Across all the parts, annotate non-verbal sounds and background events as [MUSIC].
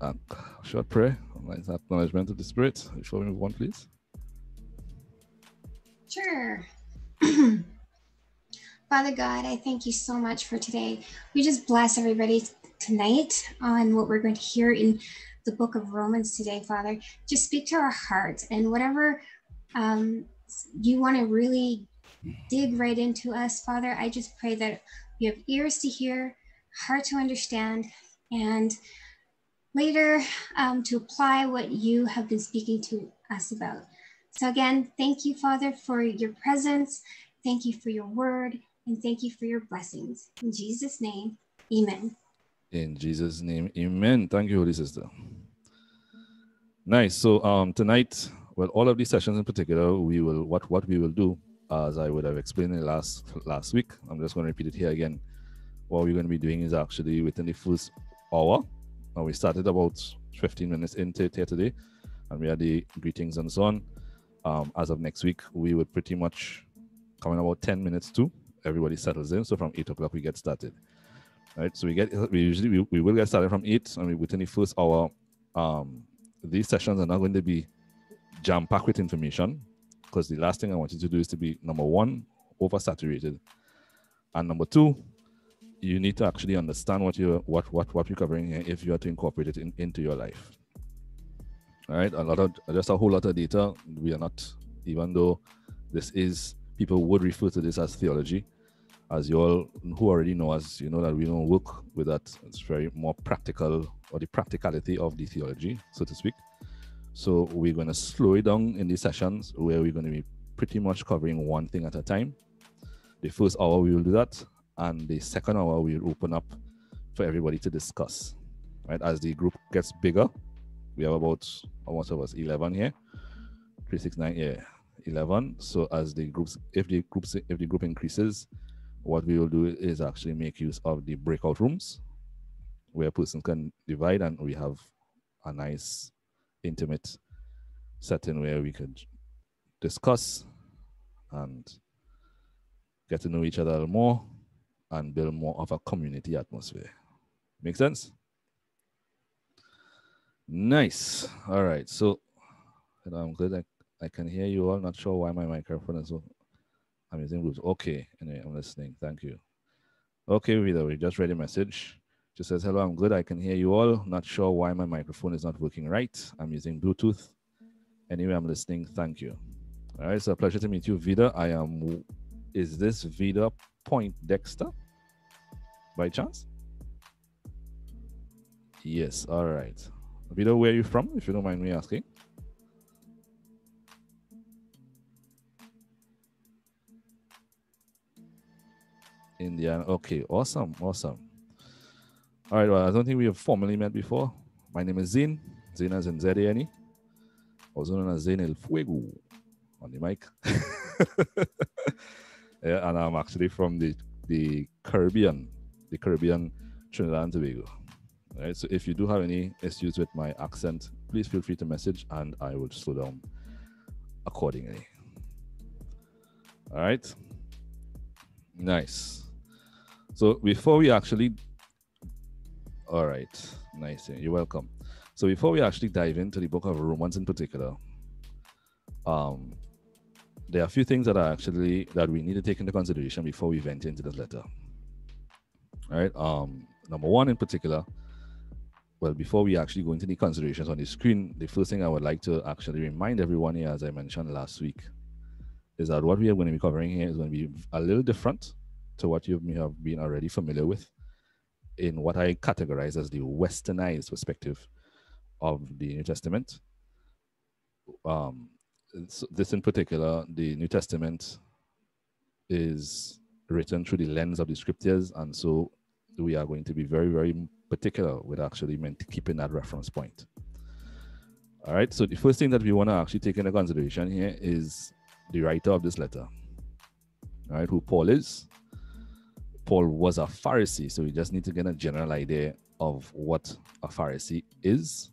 uh, short prayer, nice acknowledgement of the Spirit before we move on, please. Sure. [CLEARS THROAT] Father God, I thank you so much for today. We just bless everybody tonight on what we're going to hear in the book of Romans today, Father. Just speak to our hearts and whatever um, you want to really dig right into us, Father. I just pray that you have ears to hear, heart to understand, and later um, to apply what you have been speaking to us about. So, again, thank you, Father, for your presence. Thank you for your word, and thank you for your blessings. In Jesus' name, amen. In Jesus' name, amen. Thank you, Holy Sister. Nice. So um, tonight, well, all of these sessions in particular, we will what what we will do, as I would have explained in last last week. I'm just going to repeat it here again. What we're going to be doing is actually within the first hour. And we started about 15 minutes into it here today, and we had the greetings and so on. Um, as of next week, we would pretty much come in about 10 minutes to everybody settles in. So from eight o'clock we get started. Right. So we get we usually we, we will get started from eight and we within the first hour. Um, these sessions are not going to be jam packed with information because the last thing I want you to do is to be number one, oversaturated. And number two, you need to actually understand what you what what what you're covering here if you are to incorporate it in, into your life. All right, a lot of just a whole lot of data. We are not, even though this is people would refer to this as theology. As you all who already know us, you know that we don't work with that. It's very more practical or the practicality of the theology, so to speak. So we're going to slow it down in these sessions where we're going to be pretty much covering one thing at a time. The first hour we will do that, and the second hour we'll open up for everybody to discuss. Right as the group gets bigger, we have about almost of us 11 here, 369, yeah, 11. So as the groups, if the groups, if the group increases, what we will do is actually make use of the breakout rooms where a person can divide and we have a nice intimate setting where we could discuss and get to know each other more and build more of a community atmosphere. Make sense? Nice. All right. So I'm glad I, I can hear you all. Not sure why my microphone is I'm using Bluetooth. Okay. Anyway, I'm listening. Thank you. Okay, Vida, we just read a message. Just says, hello, I'm good. I can hear you all. Not sure why my microphone is not working right. I'm using Bluetooth. Anyway, I'm listening. Thank you. All right. It's a pleasure to meet you, Vida. I am, is this Vida Point Dexter by chance? Yes. All right. Vida, where are you from, if you don't mind me asking? India. Okay, awesome, awesome. All right, well, I don't think we have formally met before. My name is Zin. Zane as in Z-A-N-E, also known as Zane El Fuego on the mic. [LAUGHS] yeah, and I'm actually from the, the Caribbean, the Caribbean, Trinidad and Tobago. Right, so if you do have any issues with my accent, please feel free to message and I will slow down accordingly. All right, nice. So before we actually, all right, nice, you're welcome. So before we actually dive into the book of Romans in particular, um, there are a few things that are actually that we need to take into consideration before we venture into this letter. All right. Um, number one in particular, well, before we actually go into the considerations on the screen, the first thing I would like to actually remind everyone here, as I mentioned last week, is that what we are going to be covering here is going to be a little different to what you may have been already familiar with in what I categorize as the westernized perspective of the New Testament. Um, this in particular, the New Testament is written through the lens of the scriptures, and so we are going to be very, very particular with actually meant keeping that reference point. All right, so the first thing that we want to actually take into consideration here is the writer of this letter. All right, who Paul is. Paul was a Pharisee, so we just need to get a general idea of what a Pharisee is.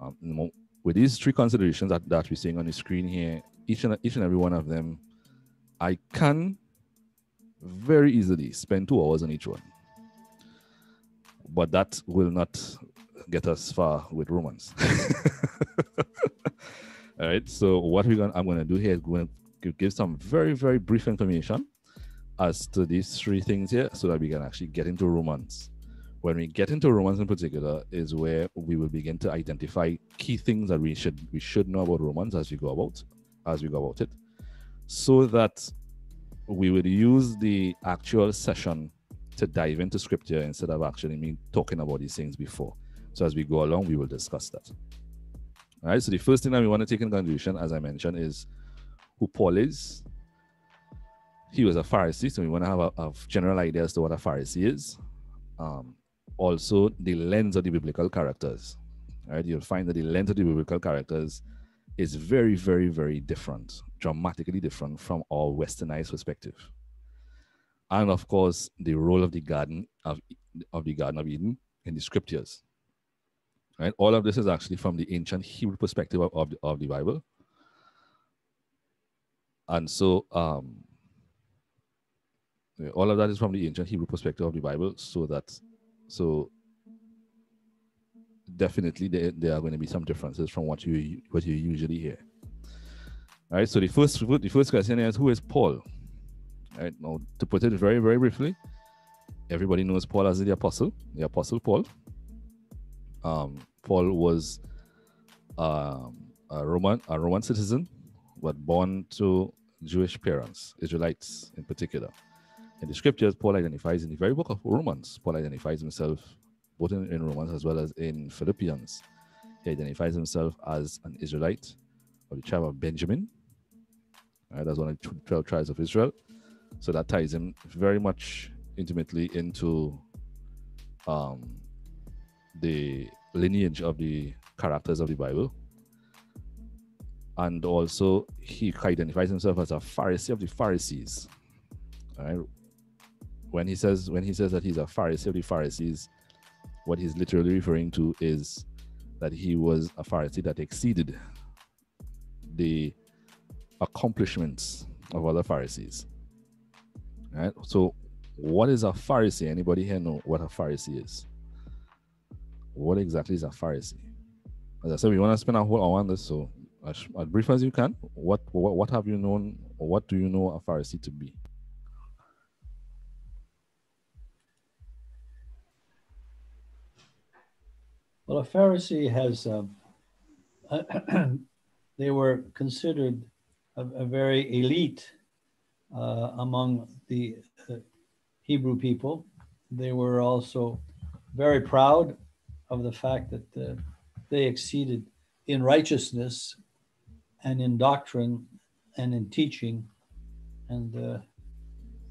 Um, with these three considerations that, that we're seeing on the screen here, each and each and every one of them, I can very easily spend two hours on each one but that will not get us far with Romans. [LAUGHS] All right. So what we're gonna I'm gonna do here is going to give some very, very brief information as to these three things here so that we can actually get into Romans. When we get into Romans in particular is where we will begin to identify key things that we should we should know about Romans as we go about as we go about it. So that we would use the actual session to dive into scripture instead of actually me talking about these things before. So as we go along, we will discuss that. All right. So the first thing that we want to take in consideration, as I mentioned, is who Paul is. He was a Pharisee, so we want to have a, a general idea as to what a Pharisee is. Um, also, the lens of the biblical characters. Right? You'll find that the lens of the biblical characters is very, very, very different, dramatically different from our westernized perspective and of course the role of the garden of, of the Garden of Eden in the scriptures. Right? All of this is actually from the ancient Hebrew perspective of, of, the, of the Bible. And so um, all of that is from the ancient Hebrew perspective of the Bible, so that so definitely there, there are going to be some differences from what you what you usually hear. All right. So the first the first question is who is Paul? Right now, to put it very, very briefly, everybody knows Paul as the apostle, the apostle Paul. Um, Paul was um, a Roman, a Roman citizen, but born to Jewish parents, Israelites in particular. In the scriptures, Paul identifies in the very book of Romans, Paul identifies himself both in, in Romans as well as in Philippians. He identifies himself as an Israelite of the tribe of Benjamin. Right, that's one of the 12 tribes of Israel. So that ties him very much intimately into um, the lineage of the characters of the Bible. And also, he identifies himself as a Pharisee of the Pharisees. Right? When he says when he says that he's a Pharisee of the Pharisees, what he's literally referring to is that he was a Pharisee that exceeded the accomplishments of other Pharisees. Right? So, what is a Pharisee? Anybody here know what a Pharisee is? What exactly is a Pharisee? As I said, we want to spend a whole hour on this, so as, brief as you can. What, what what have you known, or what do you know a Pharisee to be? Well, a Pharisee has, um, [CLEARS THROAT] they were considered a, a very elite uh, among the uh, Hebrew people. They were also very proud of the fact that uh, they exceeded in righteousness and in doctrine and in teaching. And uh,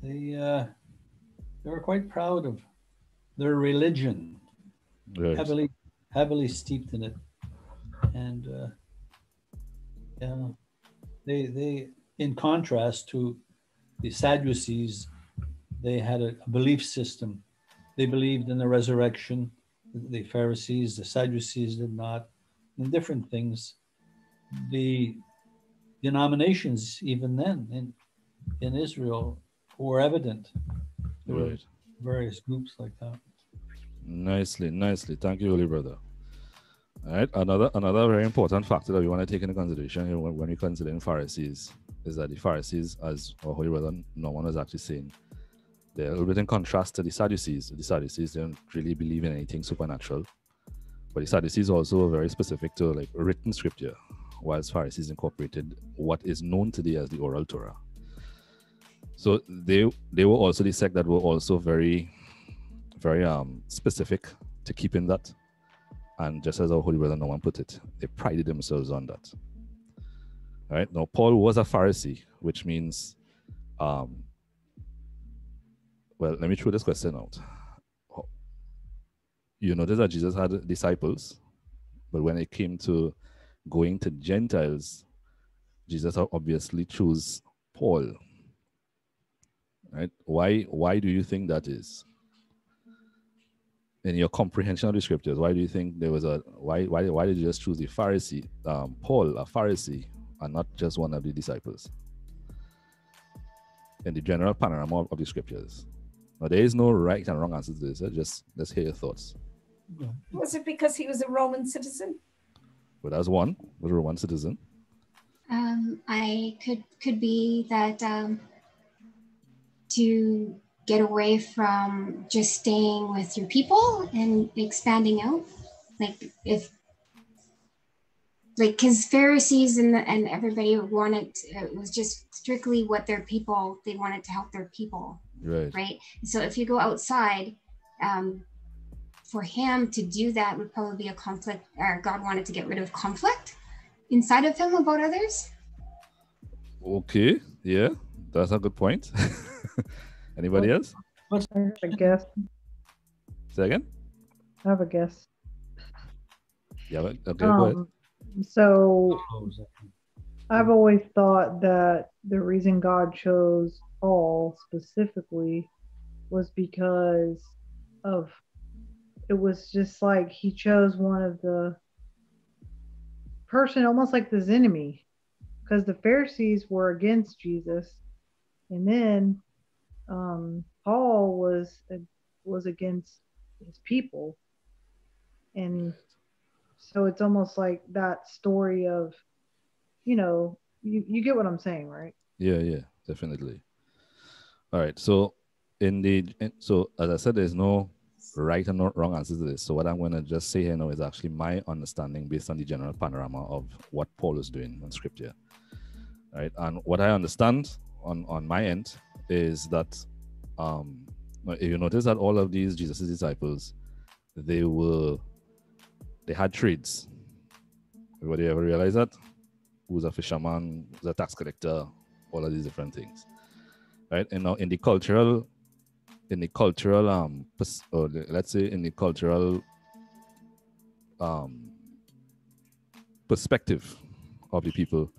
they, uh, they were quite proud of their religion, right. heavily, heavily steeped in it. And uh, yeah, they, they, in contrast to the Sadducees, they had a, a belief system. They believed in the resurrection. The Pharisees, the Sadducees did not, and different things. The denominations, even then in, in Israel, were evident. There right. various groups like that. Nicely, nicely. Thank you, Holy Brother. Right. Another another very important factor that we want to take into consideration when, when we considering Pharisees is that the Pharisees, as our Holy Brother Norman was actually saying, they're a little bit in contrast to the Sadducees. The Sadducees don't really believe in anything supernatural. But the Sadducees also very specific to like written scripture, whilst Pharisees incorporated what is known today as the oral Torah. So they they were also the sect that were also very, very um specific to keeping that. And just as our Holy Brother Norman put it, they prided themselves on that. Right now, Paul was a Pharisee, which means, um, well, let me throw this question out. You notice that Jesus had disciples, but when it came to going to Gentiles, Jesus obviously chose Paul. Right? Why? Why do you think that is? In your comprehension of the scriptures, why do you think there was a why why why did you just choose the Pharisee, um, Paul, a Pharisee, and not just one of the disciples. In the general panorama of the scriptures. Now, there is no right and wrong answer to this. Just let's hear your thoughts. Was it because he was a Roman citizen? Well, that's one, was a Roman citizen. Um, I could could be that um, to get away from just staying with your people and expanding out. Like if like because Pharisees and and everybody wanted it was just strictly what their people they wanted to help their people. Right. Right. So if you go outside, um, for him to do that would probably be a conflict or God wanted to get rid of conflict inside of him about others. Okay. Yeah, that's a good point. [LAUGHS] Anybody else? What's I have a guess. Say again? I have a guess. Yeah, but- okay, go ahead. Um, so? I've always thought that the reason God chose Paul specifically was because of it was just like he chose one of the person almost like his enemy because the Pharisees were against Jesus and then um, Paul was was against his people and so it's almost like that story of you know you, you get what I'm saying right Yeah, yeah, definitely. All right. So, in the so as I said, there's no right and no wrong answer to this. So what I'm going to just say here now is actually my understanding based on the general panorama of what Paul is doing in Scripture. All right. And what I understand on on my end is that um, if you notice that all of these Jesus' disciples, they were they had trades. Everybody ever realize that? Who's a fisherman? Who's a tax collector? all of these different things right and now in the cultural in the cultural um or let's say in the cultural um perspective of the people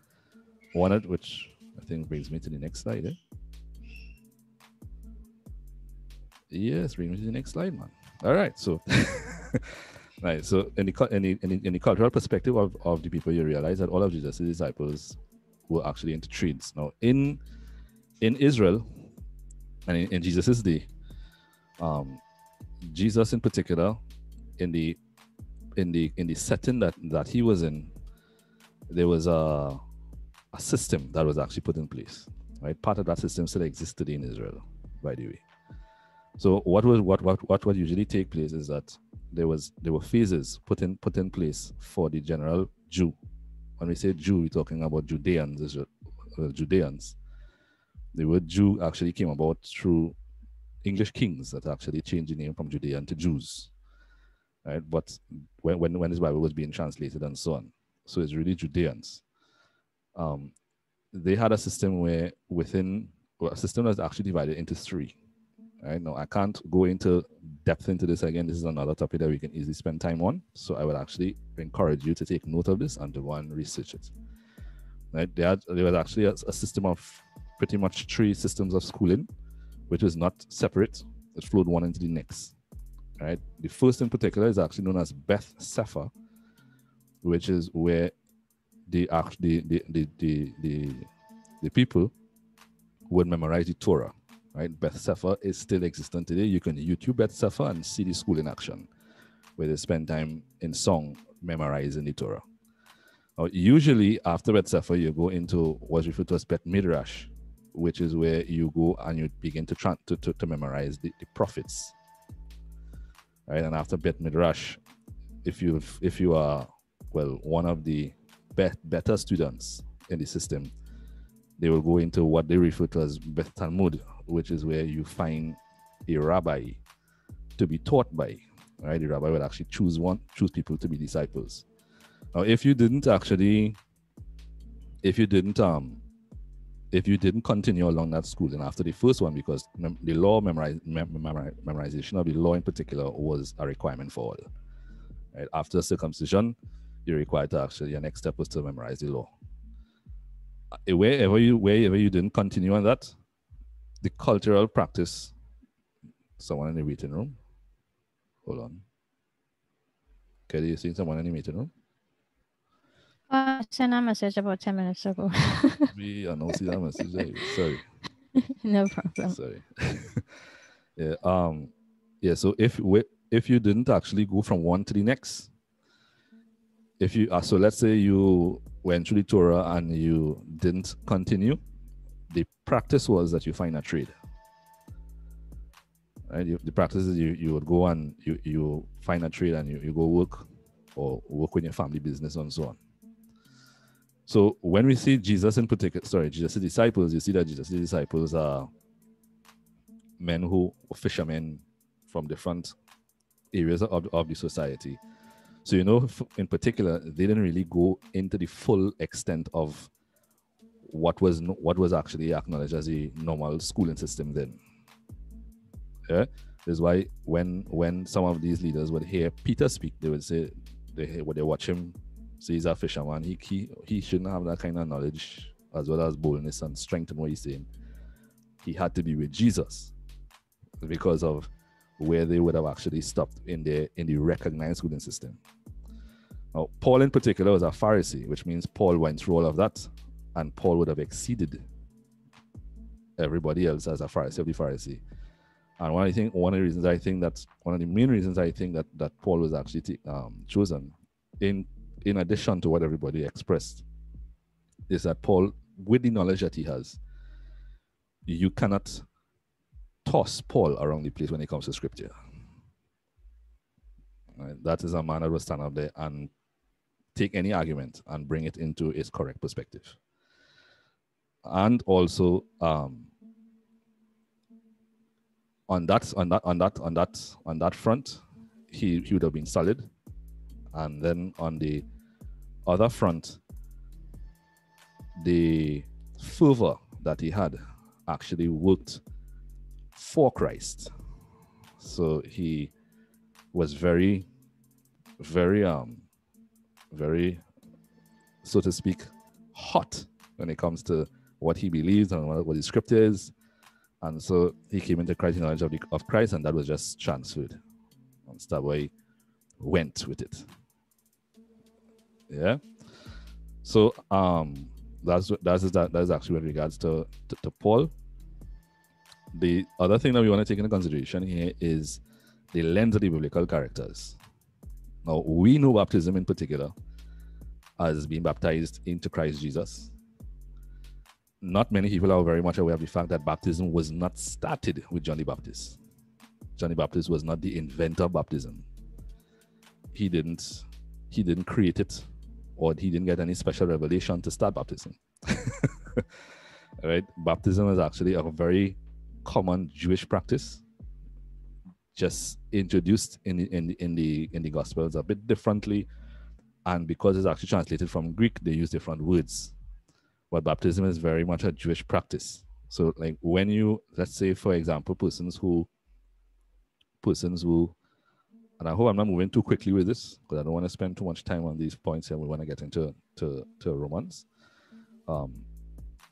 wanted which i think brings me to the next slide eh? Yes bring me to the next slide man all right so [LAUGHS] right so in the, in the, in the, cultural perspective of, of the people you realize that all of jesus' disciples were actually into trades. Now, in in Israel and in, in Jesus' day, um, Jesus in particular, in the in the in the setting that that he was in, there was a a system that was actually put in place. Right, part of that system still existed in Israel, by the way. So what was what what what would usually take place is that there was there were phases put in put in place for the general Jew when we say Jew, we're talking about Judeans, Israel- uh, Judeans. The word Jew actually came about through English kings that actually changed the name from Judean to Jews. Right? But when, when, when this Bible was being translated and so on, so it's really Judeans. Um, they had a system where within a system that's actually divided into three. Right now, I can't go into depth into this again. This is another topic that we can easily spend time on. So I would actually encourage you to take note of this and to one research it. Right? There, there was actually a, a system of pretty much three systems of schooling, which is not separate. It flowed one into the next. Right? The first in particular is actually known as Beth Sefer, which is where the the the the, the, the people would memorize the Torah right? Beth Sefer is still existent today. You can YouTube Beth Sefer and see the school in action, where they spend time in song memorizing the Torah. Now, usually after Beth Sefer, you go into what's referred to as Bet Midrash, which is where you go and you begin to try to, to, to memorize the, the prophets. Right, and after Bet Midrash, if you if you are well one of the bet, better students in the system, they will go into what they refer to as Beth Talmud, which is where you find a rabbi to be taught by. Right, the rabbi would actually choose one, choose people to be disciples. Now, if you didn't actually, if you didn't, um, if you didn't continue along that schooling after the first one, because mem- the law mem- memori- memorization of the law in particular was a requirement for all. Right, after circumcision, you're required to actually your next step was to memorize the law. Uh, Wherever you wherever you didn't continue on that, the cultural practice. Someone in the meeting room. Hold on. Kelly, you seen someone in the meeting room? Uh, I sent a message about 10 minutes ago. [LAUGHS] We I don't see that message there. Sorry. [LAUGHS] no problem. Sorry. [LAUGHS] yeah. Um. Yeah. So if we, if you didn't actually go from one to the next, if you uh, so let's say you went through the Torah and you didn't continue, practice was that you find a trade. Right? You, the practice is you, you would go and you, you find a trade and you, you go work or work with your family business and so on. So when we see Jesus in particular, sorry, Jesus' disciples, you see that Jesus' disciples are men who fishermen from different areas of, of the society. So, you know, in particular, they didn't really go into the full extent of what was what was actually acknowledged as a normal schooling system then. Yeah, this is why when when some of these leaders would hear Peter speak, they would say they when they watch him say he's a fisherman, he he he shouldn't have that kind of knowledge as well as boldness and strength in what he's saying. He had to be with Jesus because of where they would have actually stopped in the in the recognized schooling system. Now, Paul in particular was a Pharisee, which means Paul went through all of that, and Paul would have exceeded everybody else as a Pharisee of the Pharisee. And one I think one of the reasons I think that one of the main reasons I think that that Paul was actually t- um, chosen, in in addition to what everybody expressed, is that Paul, with the knowledge that he has, you cannot toss Paul around the place when it comes to scripture. Right? That is a man that will stand up there and take any argument and bring it into its correct perspective. And also um, on that on that on that on that on that front, he, he would have been solid. And then on the other front, the fervor that he had actually worked for Christ. So he was very, very, um, very, so to speak, hot when it comes to what he believes and what, what his script is. And so he came into Christ knowledge of, the, of Christ, and that was just transferred. And Starboy went with it. Yeah. So um that's that's that that's actually with regards to, to, to Paul the other thing that we want to take into consideration here is the lens of the biblical characters. Now, we know baptism in particular as being baptized into Christ Jesus. Not many people are very much aware of the fact that baptism was not started with John the Baptist. John the Baptist was not the inventor of baptism. He didn't he didn't create it or he didn't get any special revelation to start baptism. [LAUGHS] right? Baptism is actually a very common Jewish practice, just introduced in the, in the, in the in the Gospels a bit differently, and because it's actually translated from Greek, they use different words. But baptism is very much a Jewish practice. So, like when you, let's say, for example, persons who, persons who, and I hope I'm not moving too quickly with this because I don't want to spend too much time on these points and We want to get into to, to Romans. Um,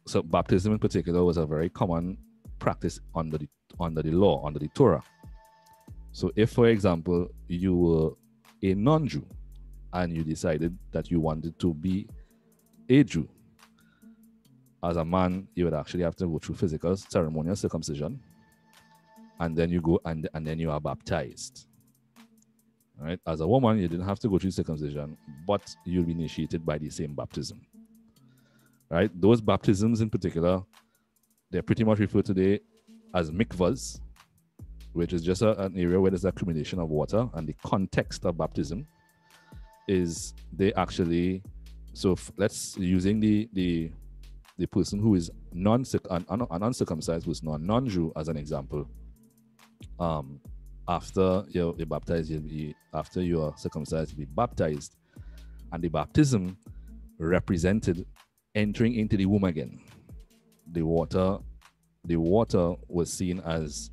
so baptism in particular was a very common practice under the under the law, under the Torah. So if, for example, you were a non-Jew and you decided that you wanted to be a Jew, as a man, you would actually have to go through physical ceremonial circumcision, and then you go and, and then you are baptized. Right. As a woman, you didn't have to go through circumcision, but you'll be initiated by the same baptism. Right? Those baptisms in particular they're pretty much referred today as mikvahs, which is just a, an area where there's accumulation of water. And the context of baptism is they actually, so f- let's using the the the person who is non un, uncircumcised, who's non non Jew, as an example. Um, after you're, you're baptized, you'll be after you are circumcised, you'll be baptized, and the baptism represented entering into the womb again the water the water was seen as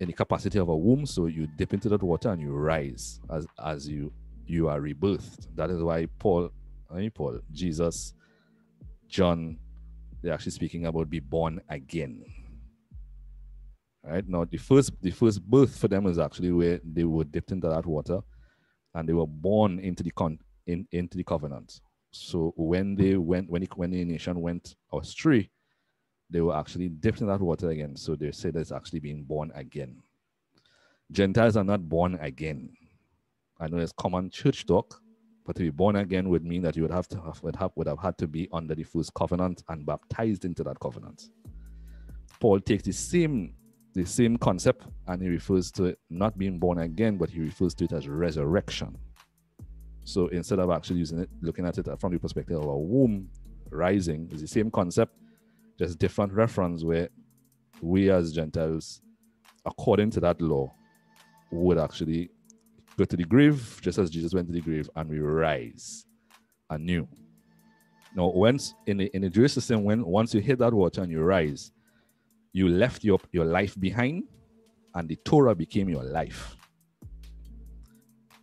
in the capacity of a womb so you dip into that water and you rise as as you you are rebirthed that is why paul I mean paul jesus john they're actually speaking about be born again right now the first the first birth for them is actually where they were dipped into that water and they were born into the con in, into the covenant so when they went when the, when the nation went astray they were actually dipped in that water again. So they say that it's actually being born again. Gentiles are not born again. I know it's common church talk, but to be born again would mean that you would have to have, would have would have had to be under the first covenant and baptized into that covenant. Paul takes the same the same concept and he refers to it not being born again, but he refers to it as resurrection. So instead of actually using it, looking at it from the perspective of a womb rising, is the same concept, just different reference where we as Gentiles, according to that law, would actually go to the grave just as Jesus went to the grave and we rise anew. Now, once in the in the Jewish system, when once you hit that water and you rise, you left your, your life behind and the Torah became your life.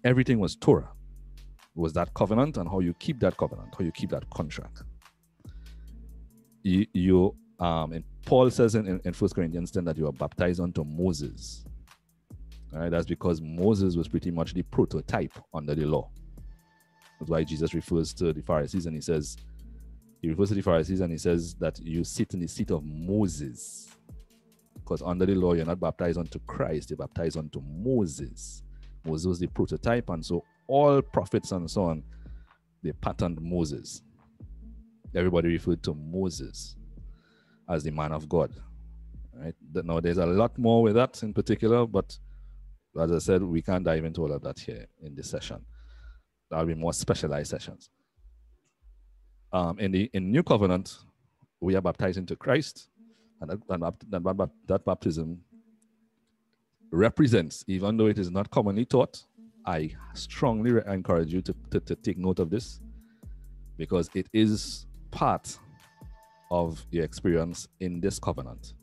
Everything was Torah. It was that covenant and how you keep that covenant, how you keep that contract. You, you um, and Paul says in, in, in 1 Corinthians 10 that you are baptized unto Moses. Right, that's because Moses was pretty much the prototype under the law. That's why Jesus refers to the Pharisees and he says, he refers to the Pharisees and he says that you sit in the seat of Moses. Because under the law, you're not baptized unto Christ, you're baptized unto Moses. Moses was the prototype, and so all prophets and so on, they patterned Moses. Everybody referred to Moses as the man of God. Right? Now, there's a lot more with that in particular, but as I said, we can't dive into all of that here in this session. That'll be more specialized sessions. Um, in the in New Covenant, we are baptized into Christ, and that, that, that, baptism represents, even though it is not commonly taught, I strongly encourage you to, to, to take note of this because it is part of your experience in this covenant.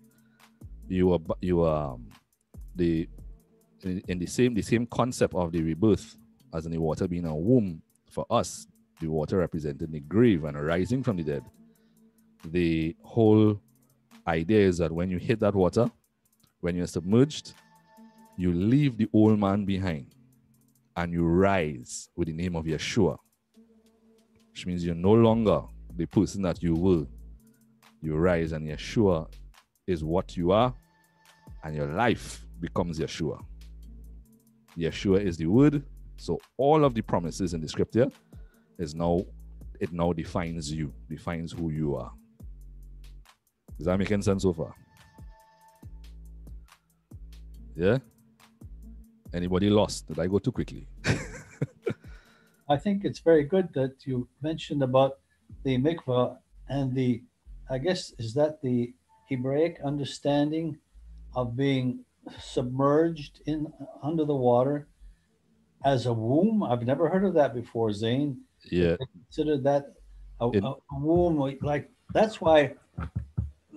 You are you are um, the in, the same the same concept of the rebirth as in the water being a womb for us. The water represented the grave and rising from the dead. The whole idea is that when you hit that water, when you're submerged, you leave the old man behind and you rise with the name of Yeshua, which means you're no longer the person that you were. You rise, and Yeshua is what you are, and your life becomes Yeshua. Yeshua is the word. So all of the promises in the scripture is now it now defines you, defines who you are. Is that making sense so far? Yeah? Anybody lost? Did I go too quickly? [LAUGHS] I think it's very good that you mentioned about the mikvah and the, I guess, is that the Hebraic understanding of being submerged in under the water as a womb? I've never heard of that before, Zane. Yeah. Consider that a, It- a, womb like that's why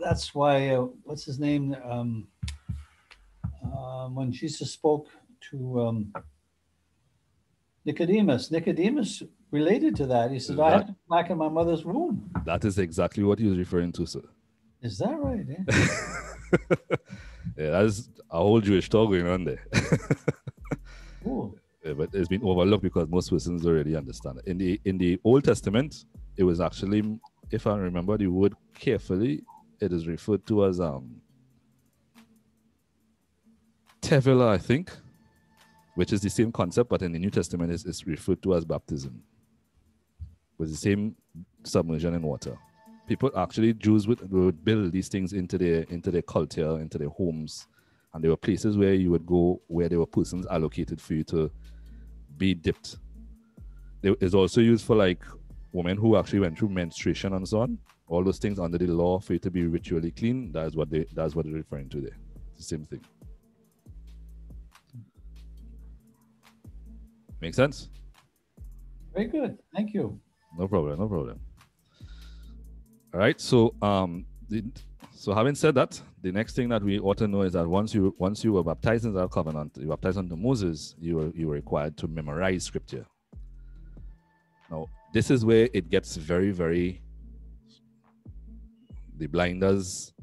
that's why uh, what's his name um, um, when Jesus spoke to um, Nicodemus. Nicodemus related to that. He said, "I have to come back in my mother's womb." That is exactly what he was referring to, sir. Is that right? eh? [LAUGHS] yeah, that's a whole Jewish talk going on there. Cool. [LAUGHS] Yeah, but it's been overlooked because most persons already understand it. In the in the Old Testament, it was actually, if I remember the word carefully, it is referred to as um tevila, I think, which is the same concept, but in the New Testament it's, is referred to as baptism. With the same submersion in water. People actually Jews would, would build these things into their into their culture, into their homes. And there were places where you would go where there were persons allocated for you to be dipped. It is also used for like women who actually went through menstruation and so on. All those things under the law for you to be ritually clean. That's what they that's what they're referring to there. It's the same thing. Make sense? Very good. Thank you. No problem, no problem. All right. So um the, so having said that, the next thing that we ought to know is that once you once you were baptized in that covenant, you were baptized under Moses, you were you were required to memorize scripture. Now, this is where it gets very, very the blinders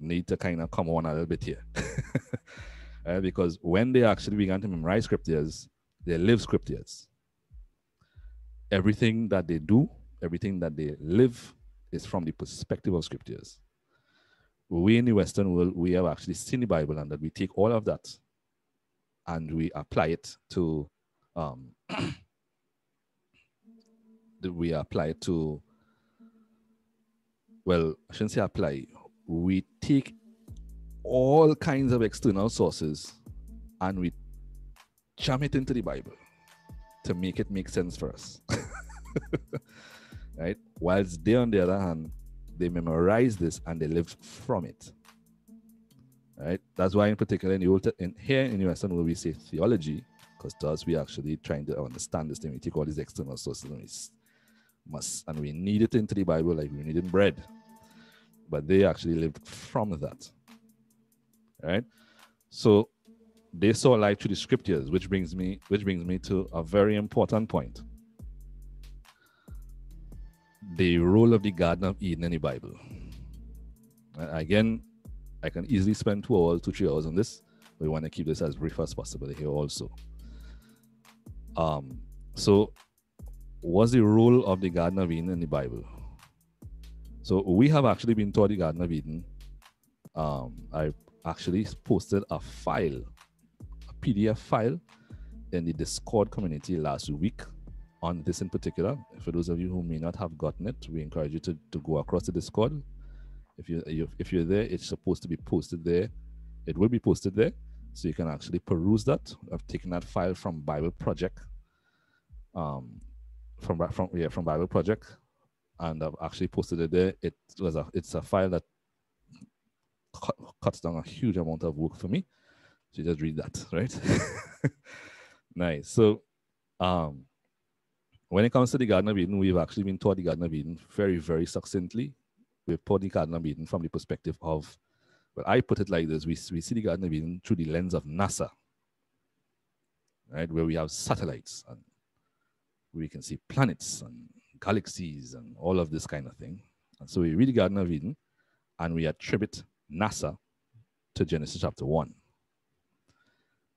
need to kind of come on a little bit here. [LAUGHS] Uh, because when they actually began to memorize scriptures, they live scriptures. Everything that they do, everything that they live is from the perspective of scriptures. We in the Western world, we have actually seen the Bible and that we take all of that and we apply it to um, [CLEARS THROAT] we apply it to well i shouldn't say apply we take all kinds of external sources and we jam it into the bible to make it make sense for us [LAUGHS] right? Whilst they on the other hand they memorize this and they live from it right? That's why in particular in the old in here in Western world we say theology because to us we actually trying to understand this thing we take all these external sources and we must and we need it into the bible like we needed bread. But they actually lived from that right? So they saw life through the scriptures which brings me which brings me to a very important point the role of the garden of eden in the bible. Again i can easily spend two hours two three hours on this we want to keep this as brief as possible here also. Um so what's the role of the garden of eden in the bible? So we have actually been taught the garden of eden um i actually posted a file a PDF file in the Discord community last week on this in particular. For those of you who may not have gotten it, we encourage you to, to go across the Discord. If you if you're there, it's supposed to be posted there. It will be posted there, so you can actually peruse that. I've taken that file from Bible Project, um, from from yeah from Bible Project, and I've actually posted it there. It was a it's a file that cut, cuts down a huge amount of work for me so just read that, right? [LAUGHS] nice. So, um, when it comes to the Garden of Eden, we've actually been taught the Garden of Eden very, very succinctly. We've taught the Garden of Eden from the perspective of, well, I put it like this: we, we see the Garden of Eden through the lens of NASA, right, where we have satellites and we can see planets and galaxies and all of this kind of thing. And so we read the Garden of Eden, and we attribute NASA to Genesis chapter one.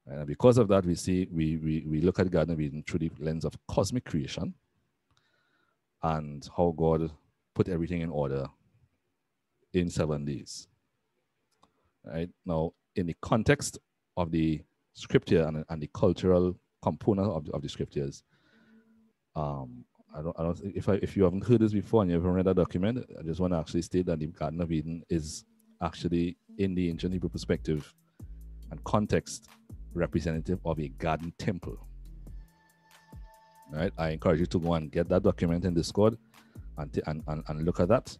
And because of that, we see we, we, we look at Garden Eden through the lens of cosmic creation and how God put everything in order in seven days. Right now, in the context of the scripture and, and the cultural component of the, of the scriptures, um, I don't, I don't if I, if you haven't heard this before and you haven't read that document, I just want to actually state that the Garden of Eden is actually in the ancient Hebrew perspective and context representative of a garden temple. Right? I encourage you to go and get that document in Discord and, and, and, and look at that.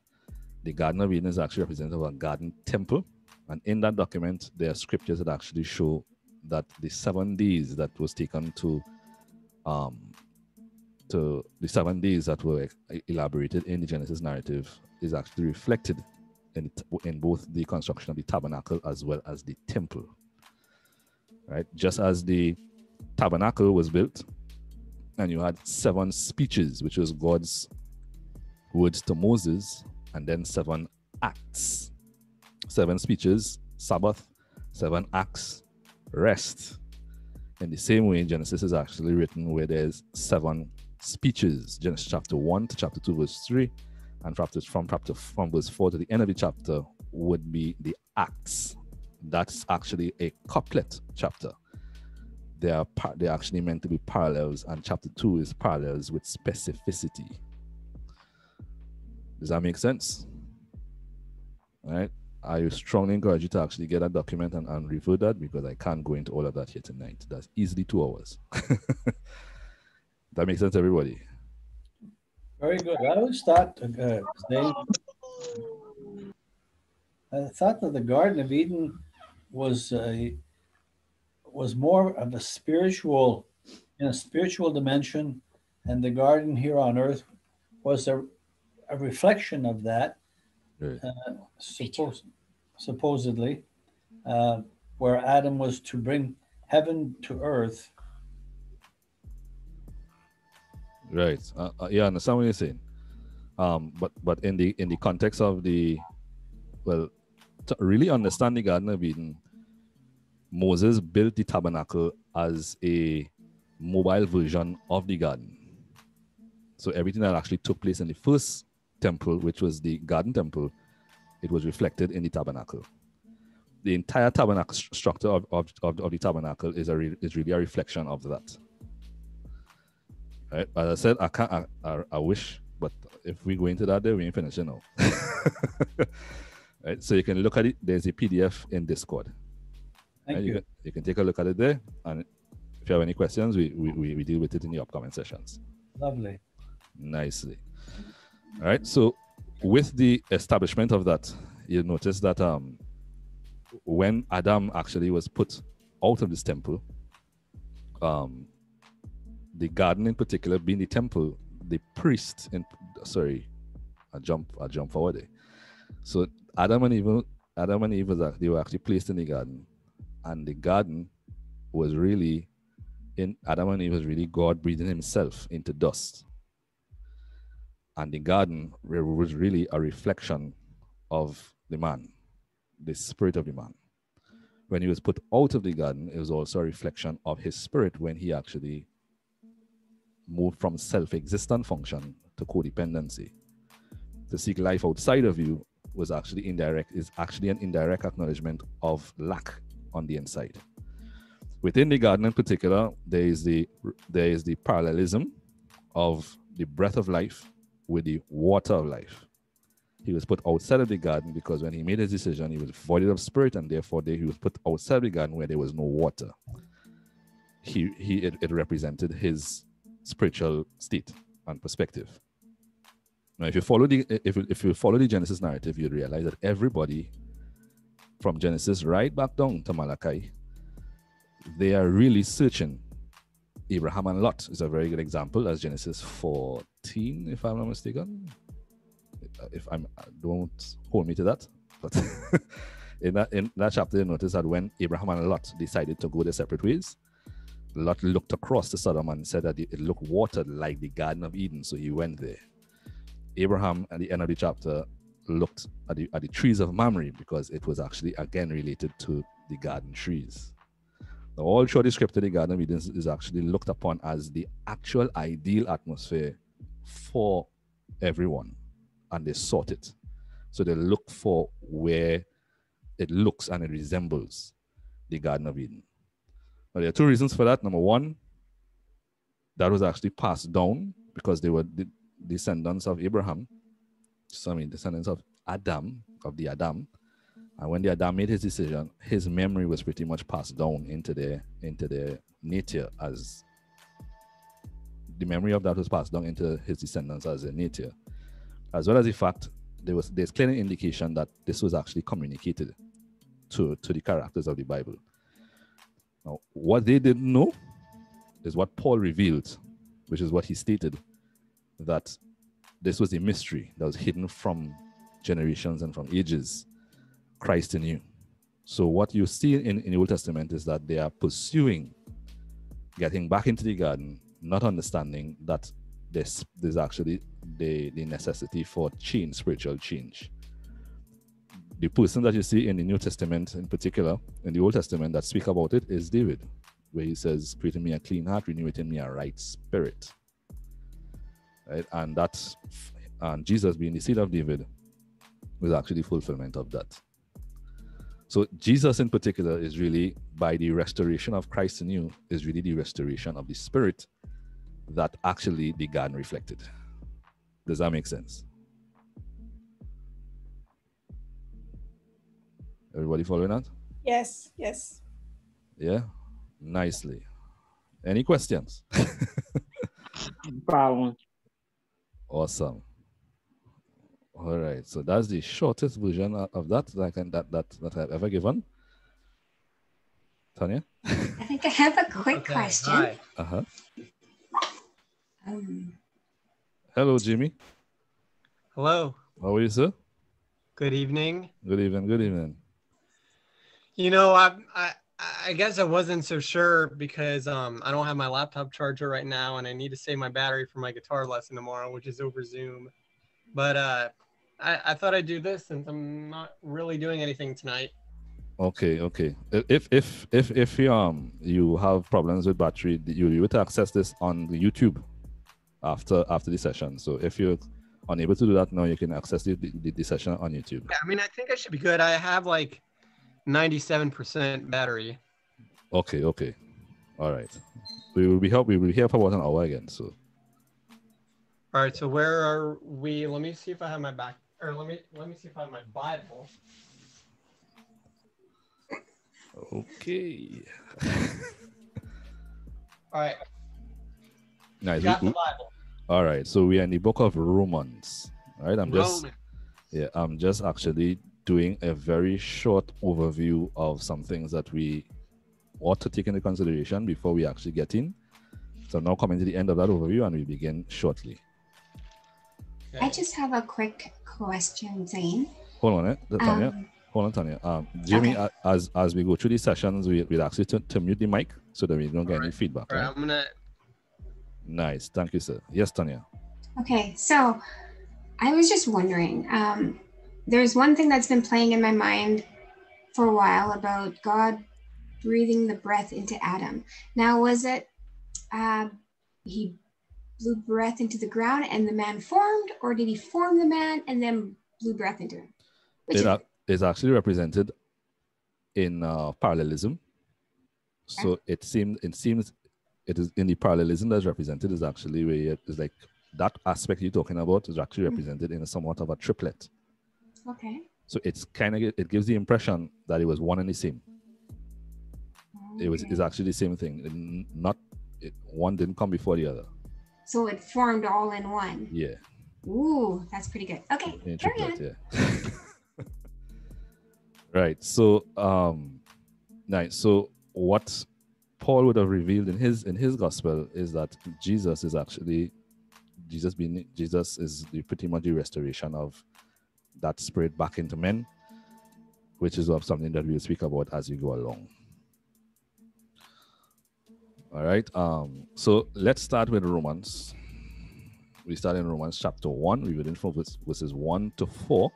The Garden of Eden is actually representative of a garden temple. And in that document, there are scriptures that actually show that the seven days that was taken to um to the seven days that were elaborated in the Genesis narrative is actually reflected in, in both the construction of the tabernacle as well as the temple right? Just as the tabernacle was built, and you had seven speeches, which was God's words to Moses, and then seven acts. Seven speeches, Sabbath, seven acts, rest. In the same way, Genesis is actually written where there's seven speeches. Genesis chapter 1 to chapter 2, verse 3, and from chapter from verse 4 to the end of the chapter would be the acts that's actually a couplet chapter. They are par- they're actually meant to be parallels, and chapter two is parallels with specificity. Does that make sense? All right. I strongly encourage you to actually get that document and, and review that because I can't go into all of that here tonight. That's easily two hours. [LAUGHS] that makes sense, everybody. Very good. I would start uh, I thought that the Garden of Eden was a was more of a spiritual in a spiritual dimension and the garden here on earth was a, a reflection of that right. uh, suppos- supposedly uh, where adam was to bring heaven to earth. Right. Uh, uh yeah i understand what you're saying. Um, but but in the in the context of the well to really understand the garden of eden Moses built the tabernacle as a mobile version of the garden. So everything that actually took place in the first temple, which was the garden temple, it was reflected in the tabernacle. the entire tabernacle st- structure of, of, of, of the tabernacle is a re- is really a reflection of that. Right? As I said, I can't. I, I, I wish, but if we go into that, there we ain't finishing now. [LAUGHS] right? So you can look at it. There's a PDF in Discord. Thank And you. Can, you can take a look at it there. And if you have any questions, we, we, we, we deal with it in the upcoming sessions. Lovely. Nicely. All right. So with the establishment of that, you'll notice that um when Adam actually was put out of this temple, um the garden in particular being the temple, the priest in sorry, I jump I jump forward there. So Adam and Eve Adam and Eve was they were actually placed in the garden, and the garden was really in Adam and Eve was really God breathing himself into dust. And the garden was really a reflection of the man, the spirit of the man. When he was put out of the garden, it was also a reflection of his spirit when he actually moved from self-existent function to codependency. To seek life outside of you was actually indirect, is actually an indirect acknowledgement of lack on the inside. Within the garden in particular, there is the there is the parallelism of the breath of life with the water of life. He was put outside of the garden because when he made his decision, he was voided of spirit, and therefore there he was put outside the garden where there was no water. He he it, it represented his spiritual state and perspective. Now, if you follow the if if you follow the Genesis narrative, you'd realize that everybody from Genesis right back down to Malachi, they are really searching. Abraham and Lot is a very good example, as Genesis 14, if I'm not mistaken. Uh, if I'm uh, don't hold me to that, but [LAUGHS] in that in that chapter, you notice that when Abraham and Lot decided to go their separate ways, Lot looked across the Sodom and said that it looked watered like the Garden of Eden, so he went there. Abraham, at the end of the chapter, looked at the, at the trees of Mamre because it was actually again related to the garden trees. Now, all through the scripture, the Garden Eden is actually looked upon as the actual ideal atmosphere for everyone, and they sought it. So they look for where it looks and it resembles the Garden of Eden. Now, there are two reasons for that. Number one, that was actually passed down because they were the descendants of Abraham. I mean, descendants of Adam, of the Adam. And when the Adam made his decision, his memory was pretty much passed down into their into their nature as the memory of that was passed down into his descendants as a nature, as well as the fact there was there's clear indication that this was actually communicated to to the characters of the Bible. Now, what they didn't know is what Paul revealed, which is what he stated that this was a mystery that was hidden from generations and from ages. Christ in you. So what you see in, in the Old Testament is that they are pursuing getting back into the garden, not understanding that there's there's actually the, the necessity for change, spiritual change. The person that you see in the New Testament in particular, in the Old Testament that speak about it is David, where he says, Create in me a clean heart, renew within me a right spirit. Right? And that's and Jesus being the seed of David was actually fulfillment of that. So Jesus in particular is really by the restoration of Christ in you is really the restoration of the spirit that actually the garden reflected. Does that make sense? Everybody following that? Yes, yes. Yeah? Nicely. Any questions? [LAUGHS] Problem. Awesome. All right. So that's the shortest version of that that I can that that, that I've ever given. Tanya? I think I have a quick Okay, question. hi. Uh-huh. Um, Hello, Jimmy. Hello. How are you, sir? Good evening. Good evening. Good evening. You know, I I I guess I wasn't so sure because um I don't have my laptop charger right now and I need to save my battery for my guitar lesson tomorrow, which is over Zoom. But uh I, I thought I'd do this since I'm not really doing anything tonight. Okay, okay. If if if if you um you have problems with battery, you you to access this on the YouTube after after the session. So if you're unable to do that now, you can access the, the, the session on YouTube. Yeah, I mean I think I should be good. I have like 97% battery. Okay, okay. All right. We will be help we will be here for an hour again. So All right, so where are we? Let me see if I have my back, or let me let me see if I have my Bible. okay. All right, Nice. got We- the Bible. all right. So we are in the book of Romans. All right. I'm just Roman. Yeah, I'm just actually doing a very short overview of some things that we ought to take into consideration before we actually get in. So now coming to the end of that overview and we begin shortly. I just have a quick question, Zane. Hold on, eh? Tanya. Um, Hold on, Tanya. Um, Jimmy, Okay. as as we go through these sessions, we, we'll ask you to, to mute the mic so that we don't get any feedback. All right, right? I'm gonna. Nice. Thank you, sir. Yes, Tanya. Okay, so I was just wondering. Um, there's one thing that's been playing in my mind for a while about God breathing the breath into Adam. Now, was it uh, he blew breath into the ground and the man formed, or did he form the man and then blew breath into him? Which It is, is actually represented in uh, parallelism. So it seems it seems it is in the parallelism that's represented is actually where it is like that aspect you're talking about is actually Mm. represented in a somewhat of a triplet. Okay. So it's kind of it gives the impression that it was one and the same. It was okay. is actually the same thing. N- Not it, one didn't come before the other. So it formed all in one. Yeah, Ooh, that's pretty good. Okay, in carry on. Yeah. [LAUGHS] right. So um, nice. So what Paul would have revealed in his in his gospel is that Jesus is actually Jesus being Jesus is the pretty much the restoration of that spirit back into men, which is of something that we'll speak about as we go along. All right. Um, so let's start with Romans. We start in Romans chapter one. We will in from verses one to four.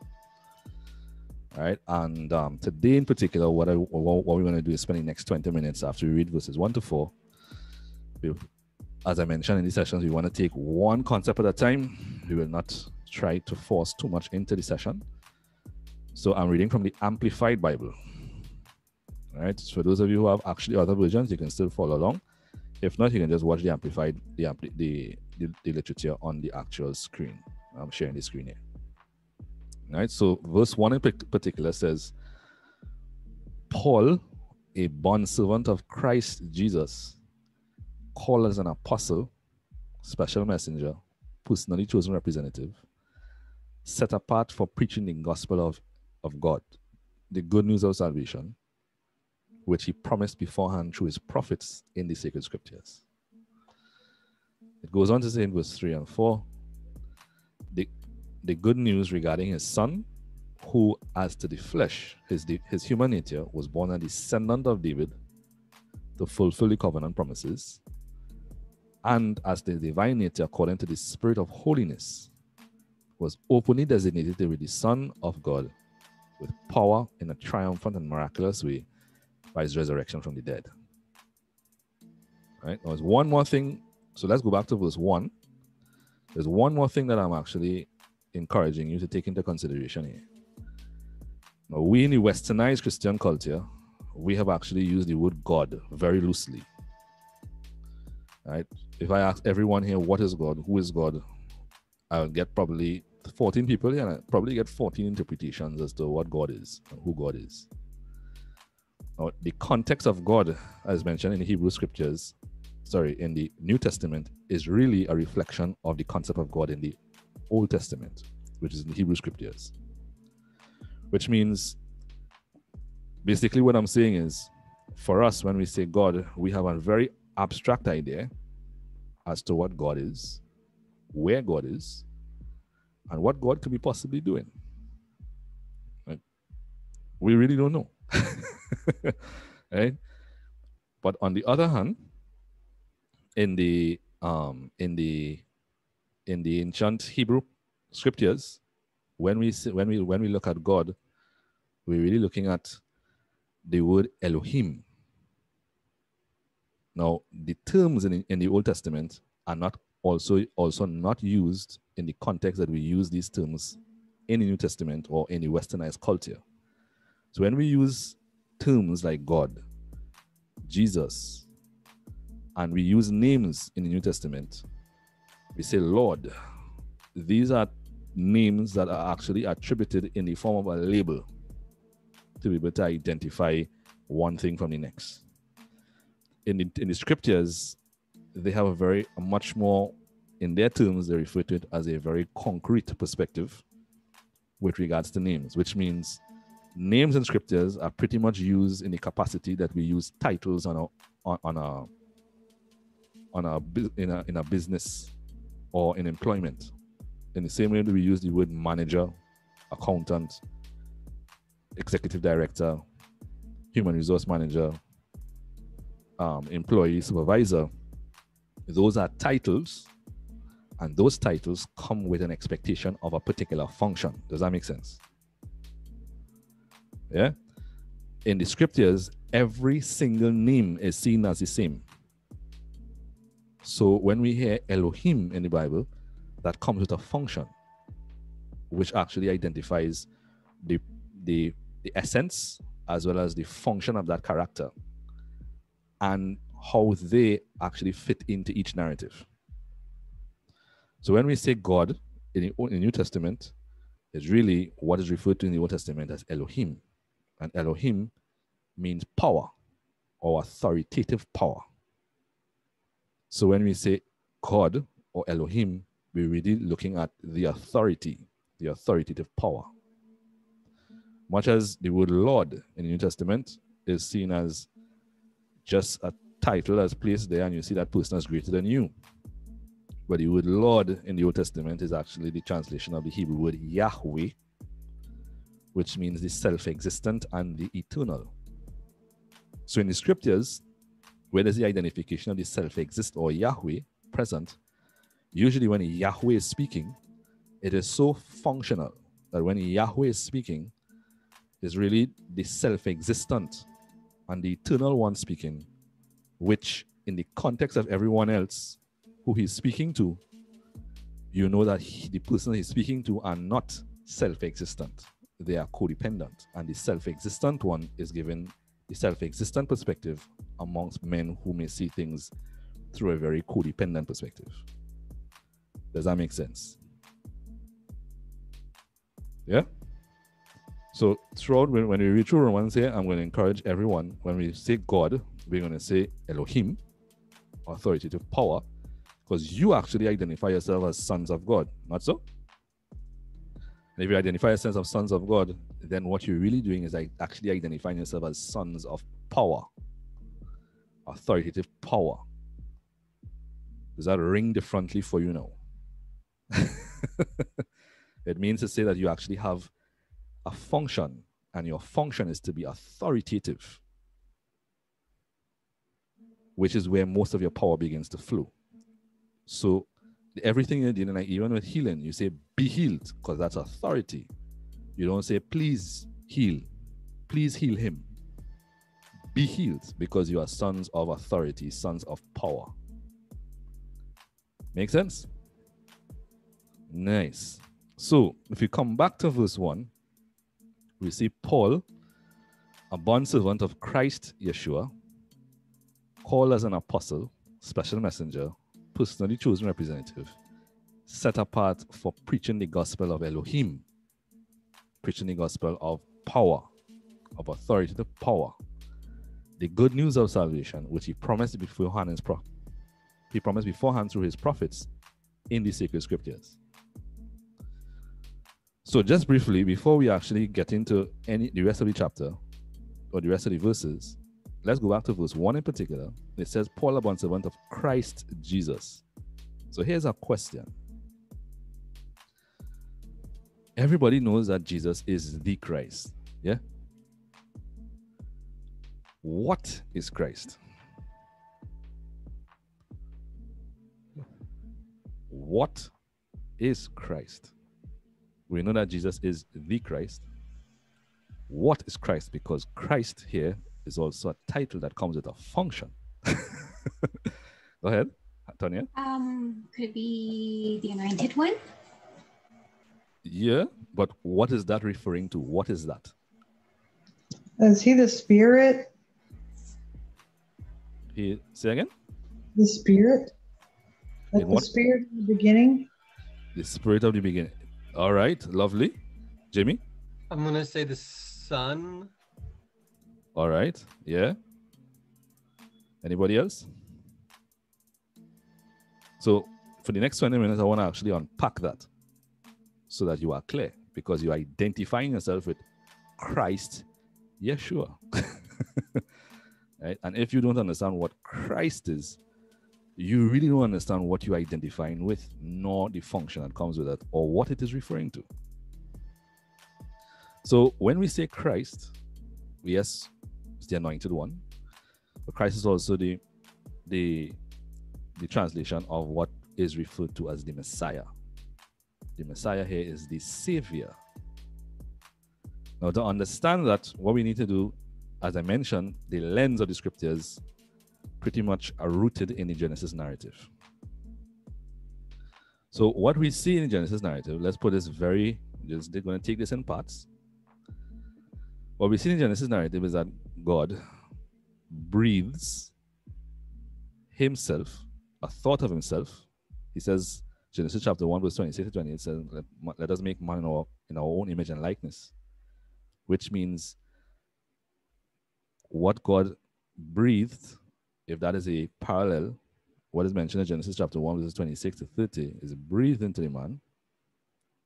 All right. And um, today in particular, what I what, we're going to do is spend the next 20 minutes after we read verses one to four. we- as I mentioned in these sessions, we want to take one concept at a time. We will not try to force too much into the session. So I'm reading from the Amplified Bible. All right. So for those of you who have actually other versions, you can still follow along. If not, you can just watch the amplified the ampli- the, the, the literature on the actual screen. I'm sharing the screen here. All right. So verse one in particular says, Paul, a bond servant of Christ Jesus, called as an apostle, special messenger, personally chosen representative, set apart for preaching the gospel of, of God, the good news of salvation, which he promised beforehand through his prophets in the sacred scriptures. It goes on to say in verse 3 and 4 the, the good news regarding his son, who, as to the flesh, his, his human nature, was born a descendant of David to fulfill the covenant promises, and as the divine nature, according to the spirit of holiness, was openly designated to be the Son of God with power in a triumphant and miraculous way by his resurrection from the dead. Right? Now, there's one more thing. So let's go back to verse 1. There's one more thing that I'm actually encouraging you to take into consideration here. Now, we in the westernized Christian culture, we have actually used the word God very loosely. Right? If I ask everyone here, what is God? Who is God? I'll get probably 14 people here, and probably get 14 interpretations as to what God is and who God is. Now, the context of God, as mentioned in the Hebrew scriptures, sorry, in the New Testament, is really a reflection of the concept of God in the Old Testament, which is in the Hebrew scriptures. Which means, basically, what I'm saying is, for us, when we say God, we have a very abstract idea as to what God is, where God is, and what God could be possibly doing. Right? We really don't know. [LAUGHS] right? But on the other hand, in the um in the in the ancient Hebrew scriptures, when we when we when we look at God, we're really looking at the word Elohim. Now, the terms in, in the Old Testament are not also also not used in the context that we use these terms in the New Testament or in the westernized culture. So when we use terms like God, Jesus, and we use names in the New Testament, we say Lord. These are names that are actually attributed in the form of a label to be able to identify one thing from the next. In the, in the scriptures, they have a very a much more, in their terms, they refer to it as a very concrete perspective with regards to names, which means names and scriptures are pretty much used in the capacity that we use titles on a on, on a on a in a in a business or in employment. In the same way that we use the word manager, accountant, executive director, human resource manager, um, employee, supervisor, those are titles, and those titles come with an expectation of a particular function. Does that make sense? Yeah. In the scriptures, every single name is seen as the same. So when we hear Elohim in the Bible, that comes with a function, which actually identifies the the the essence as well as the function of that character and how they actually fit into each narrative. So when we say God in the, New Testament, it's really what is referred to in the Old Testament as Elohim. And Elohim means power or authoritative power. So when we say God or Elohim, we're really looking at the authority, the authoritative power. Much as the word Lord in the New Testament is seen as just a title that's placed there, and you see that person is greater than you. But the word Lord in the Old Testament is actually the translation of the Hebrew word Yahweh, which means the self existent and the eternal. So in the scriptures, where there's the identification of the self exist or Yahweh present, usually when Yahweh is speaking, it is so functional that when Yahweh is speaking, is really the self existent and the eternal one speaking, which in the context of everyone else who he's speaking to, you know that he, the person he's speaking to are not self existent. They are codependent. And the self existent one is given the self existent perspective amongst men who may see things through a very codependent perspective. Does that make sense? Yeah? So throughout when, when we read through Romans here, I'm going to encourage everyone when we say God, we're going to say Elohim, authoritative power, because you actually identify yourself as sons of God, not so? And if you identify yourself as sons of God, then what you're really doing is like actually identifying yourself as sons of power, authoritative power. Does that ring differently for you now? [LAUGHS] it means to say that you actually have a function, and your function is to be authoritative, which is where most of your power begins to flow. So everything you're doing, like even with healing, you say be healed, because that's authority. You don't say please heal, please heal him. Be healed because you are sons of authority, sons of power. Make sense? Nice. So if you come back to verse 1, we see Paul, a bondservant of Christ Yeshua, called as an apostle, special messenger, personally chosen representative, set apart for preaching the gospel of Elohim, preaching the gospel of power, of authority, the power, the good news of salvation, which he promised beforehand, pro- he promised beforehand through his prophets in the sacred scriptures. So just briefly, before we actually get into any the rest of the chapter or the rest of the verses, let's go back to verse one in particular. It says, Paul, a bondservant of Christ Jesus. So here's a question. Everybody knows that Jesus is the Christ. Yeah? What is Christ? What is Christ? we know that Jesus is the Christ. What is Christ? Because Christ here is also a title that comes with a function. [LAUGHS] Go ahead, Tonya. Um, could it be the anointed one? Yeah, but what is that referring to? What is that? Is he the spirit? He say again? The spirit? Like In the what? spirit of the beginning? The spirit of the beginning. All right, lovely. Jimmy? I'm gonna say the son. All right. Yeah. Anybody else? So for the next 20 minutes, I want to actually unpack that so that you are clear because you're identifying yourself with Christ, Yeshua. [LAUGHS] right? And if you don't understand what Christ is, you really don't understand what you're identifying with, nor the function that comes with it, or what it is referring to. So when we say Christ, yes, it's the anointed one, but Christ is also the the the translation of what is referred to as the Messiah. The Messiah here is the Savior. Now, to understand that, what we need to do, as I mentioned, the lens of the scriptures pretty much are rooted in the Genesis narrative. So, what we see in the Genesis narrative, let's put this very, just they're going to take this in parts. What we see in the Genesis narrative is that God breathes himself, a thought of himself. He says, Genesis chapter 1, verse 26 to 28 says, let, us make man in our, in our own image and likeness, which means what God breathed, if that is a parallel, what is mentioned in Genesis chapter 1, verses 26 to 30, is breathed into the man.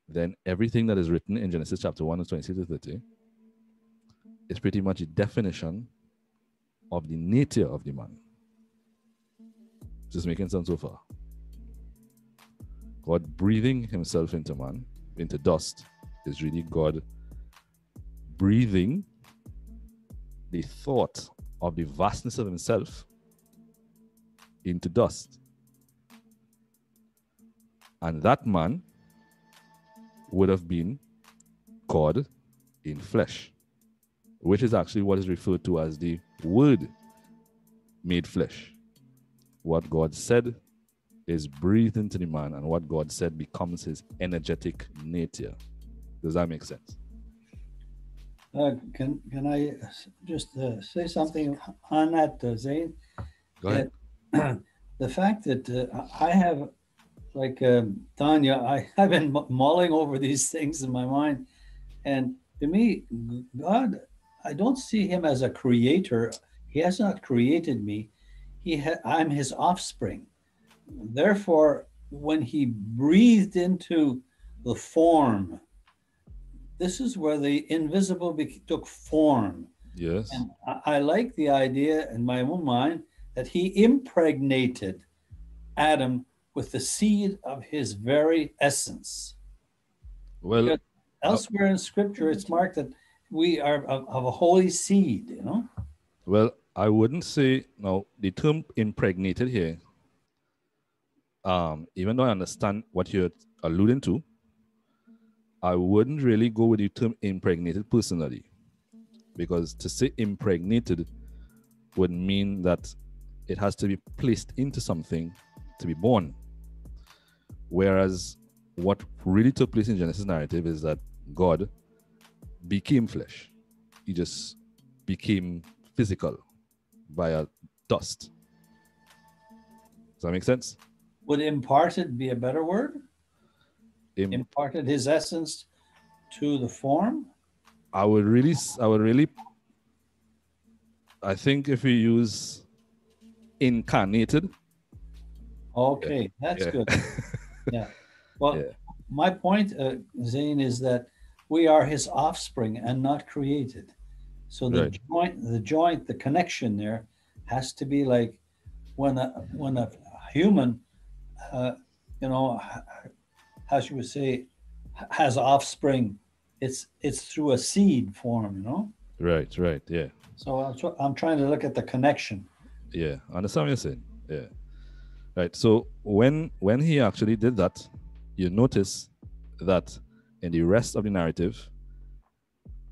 Then everything that is written in Genesis chapter 1, verse 26 to 30 is pretty much a definition of the nature of the man. Just making sense so far. God breathing himself into man, into dust, is really God breathing the thought of the vastness of himself into dust. And that man would have been God in flesh, which is actually what is referred to as the Word made flesh. What God said is breathed into the man, and what God said becomes his energetic nature. Does that make sense? Uh, can can I just uh, say something on that, uh, Zane? Go ahead. That- [CLEARS THROAT] the fact that uh, I have, like um, Tanya, I [LAUGHS] have been mulling over these things in my mind, and to me, God, I don't see Him as a creator. He has not created me. He ha- I'm His offspring. Therefore, when He breathed into the form, this is where the invisible bec- took form. Yes. And I, I like the idea in my own mind that he impregnated Adam with the seed of his very essence. Well, Because elsewhere in scripture, it's marked that we are of, a holy seed, you know? Well, I wouldn't say now the term impregnated here. Um, even though I understand what you're alluding to, I wouldn't really go with the term impregnated personally, because to say impregnated would mean that it has to be placed into something to be born. Whereas what really took place in Genesis narrative is that God became flesh. He just became physical via dust. Does that make sense? Would imparted be a better word? Im- Imparted his essence to the form? I would really, I would really, I think if we use incarnated, Okay, that's yeah. good. [LAUGHS] Yeah. Well, Yeah. my point, uh, Zane, is that we are his offspring and not created. So the Right. joint, the joint, the connection there has to be like when a when a human, uh, you know, how should we say, has offspring. It's it's through a seed form, you know. right, right, yeah, So I'm, tr- I'm trying to look at the connection. yeah. Understand what you're saying? Yeah, right. So when when he actually did that, you notice that in the rest of the narrative,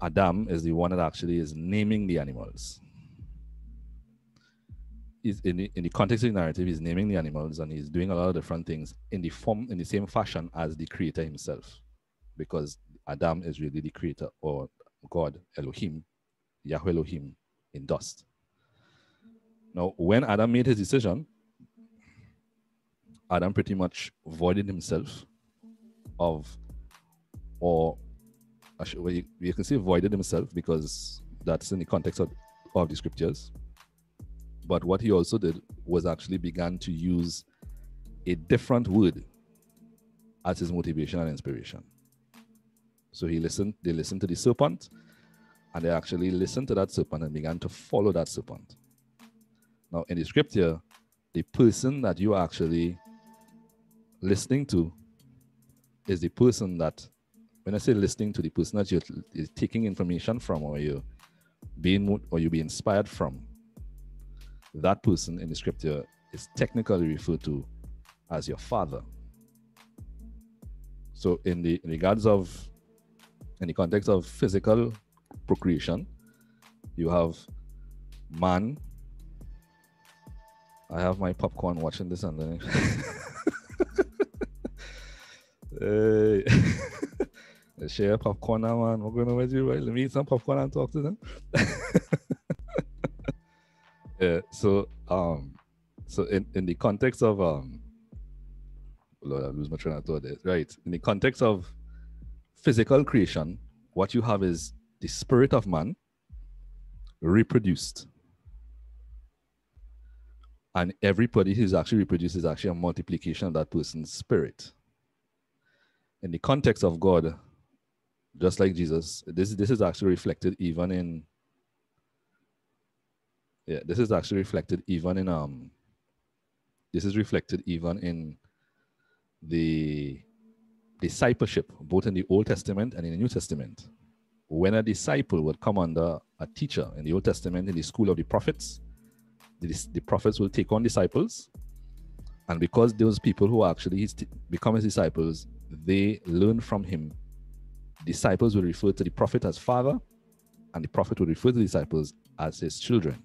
Adam is the one that actually is naming the animals. He's in the, in the context of the narrative, he's naming the animals and he's doing a lot of different things in the form in the same fashion as the creator himself, because Adam is really the creator or God Elohim, Yahweh Elohim in dust. Now, when Adam made his decision, Adam pretty much voided himself of, or you, you can say voided himself because that's in the context of, of the scriptures. But what he also did was actually began to use a different word as his motivation and inspiration. So he listened, they listened to the serpent, and they actually listened to that serpent and began to follow that serpent. Now, in the scripture, the person that you are actually listening to is the person that, when I say listening to the person that you're, you're taking information from or you're being or you be inspired from, that person in the scripture is technically referred to as your father. So in the in regards of in the context of physical procreation, you have man. I have my popcorn watching this and then [LAUGHS] hey. [LAUGHS] share popcorn now, man. We're going with you, right? Let me eat some popcorn and talk to them. [LAUGHS] yeah, so um so in, in the context of um Lord, I lose my train of thought there. Right. In the context of physical creation, what you have is the spirit of man reproduced. And everybody who's actually reproduced is actually a multiplication of that person's spirit. In the context of God, just like Jesus, this, this is actually reflected even in yeah, this is actually reflected even in um this is reflected even in the discipleship, both in the Old Testament and in the New Testament. When a disciple would come under a teacher in the Old Testament in the school of the prophets, the, the prophets will take on disciples. And because those people who actually become his disciples, they learn from him. Disciples will refer to the prophet as father, and the prophet will refer to the disciples as his children.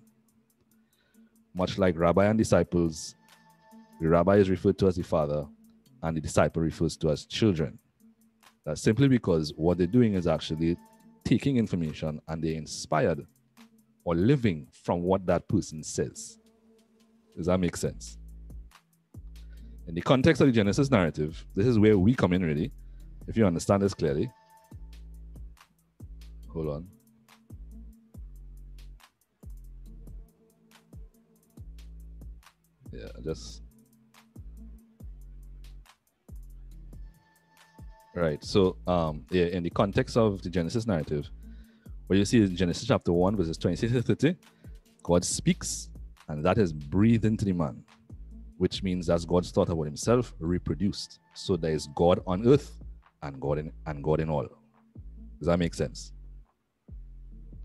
Much like rabbi and disciples, the rabbi is referred to as the father, and the disciple refers to as children. That's simply because what they're doing is actually taking information and they're inspired or living from what that person says. Does that make sense? In the context of the Genesis narrative, this is where we come in really. If you understand this clearly. Hold on. Yeah, just Right. So, um, yeah, in the context of the Genesis narrative, what you see in Genesis chapter 1, verses 26 to 30, God speaks, and that is breathed into the man, which means that's God's thought about himself reproduced. So there is God on earth and God in and God in all. Does that make sense?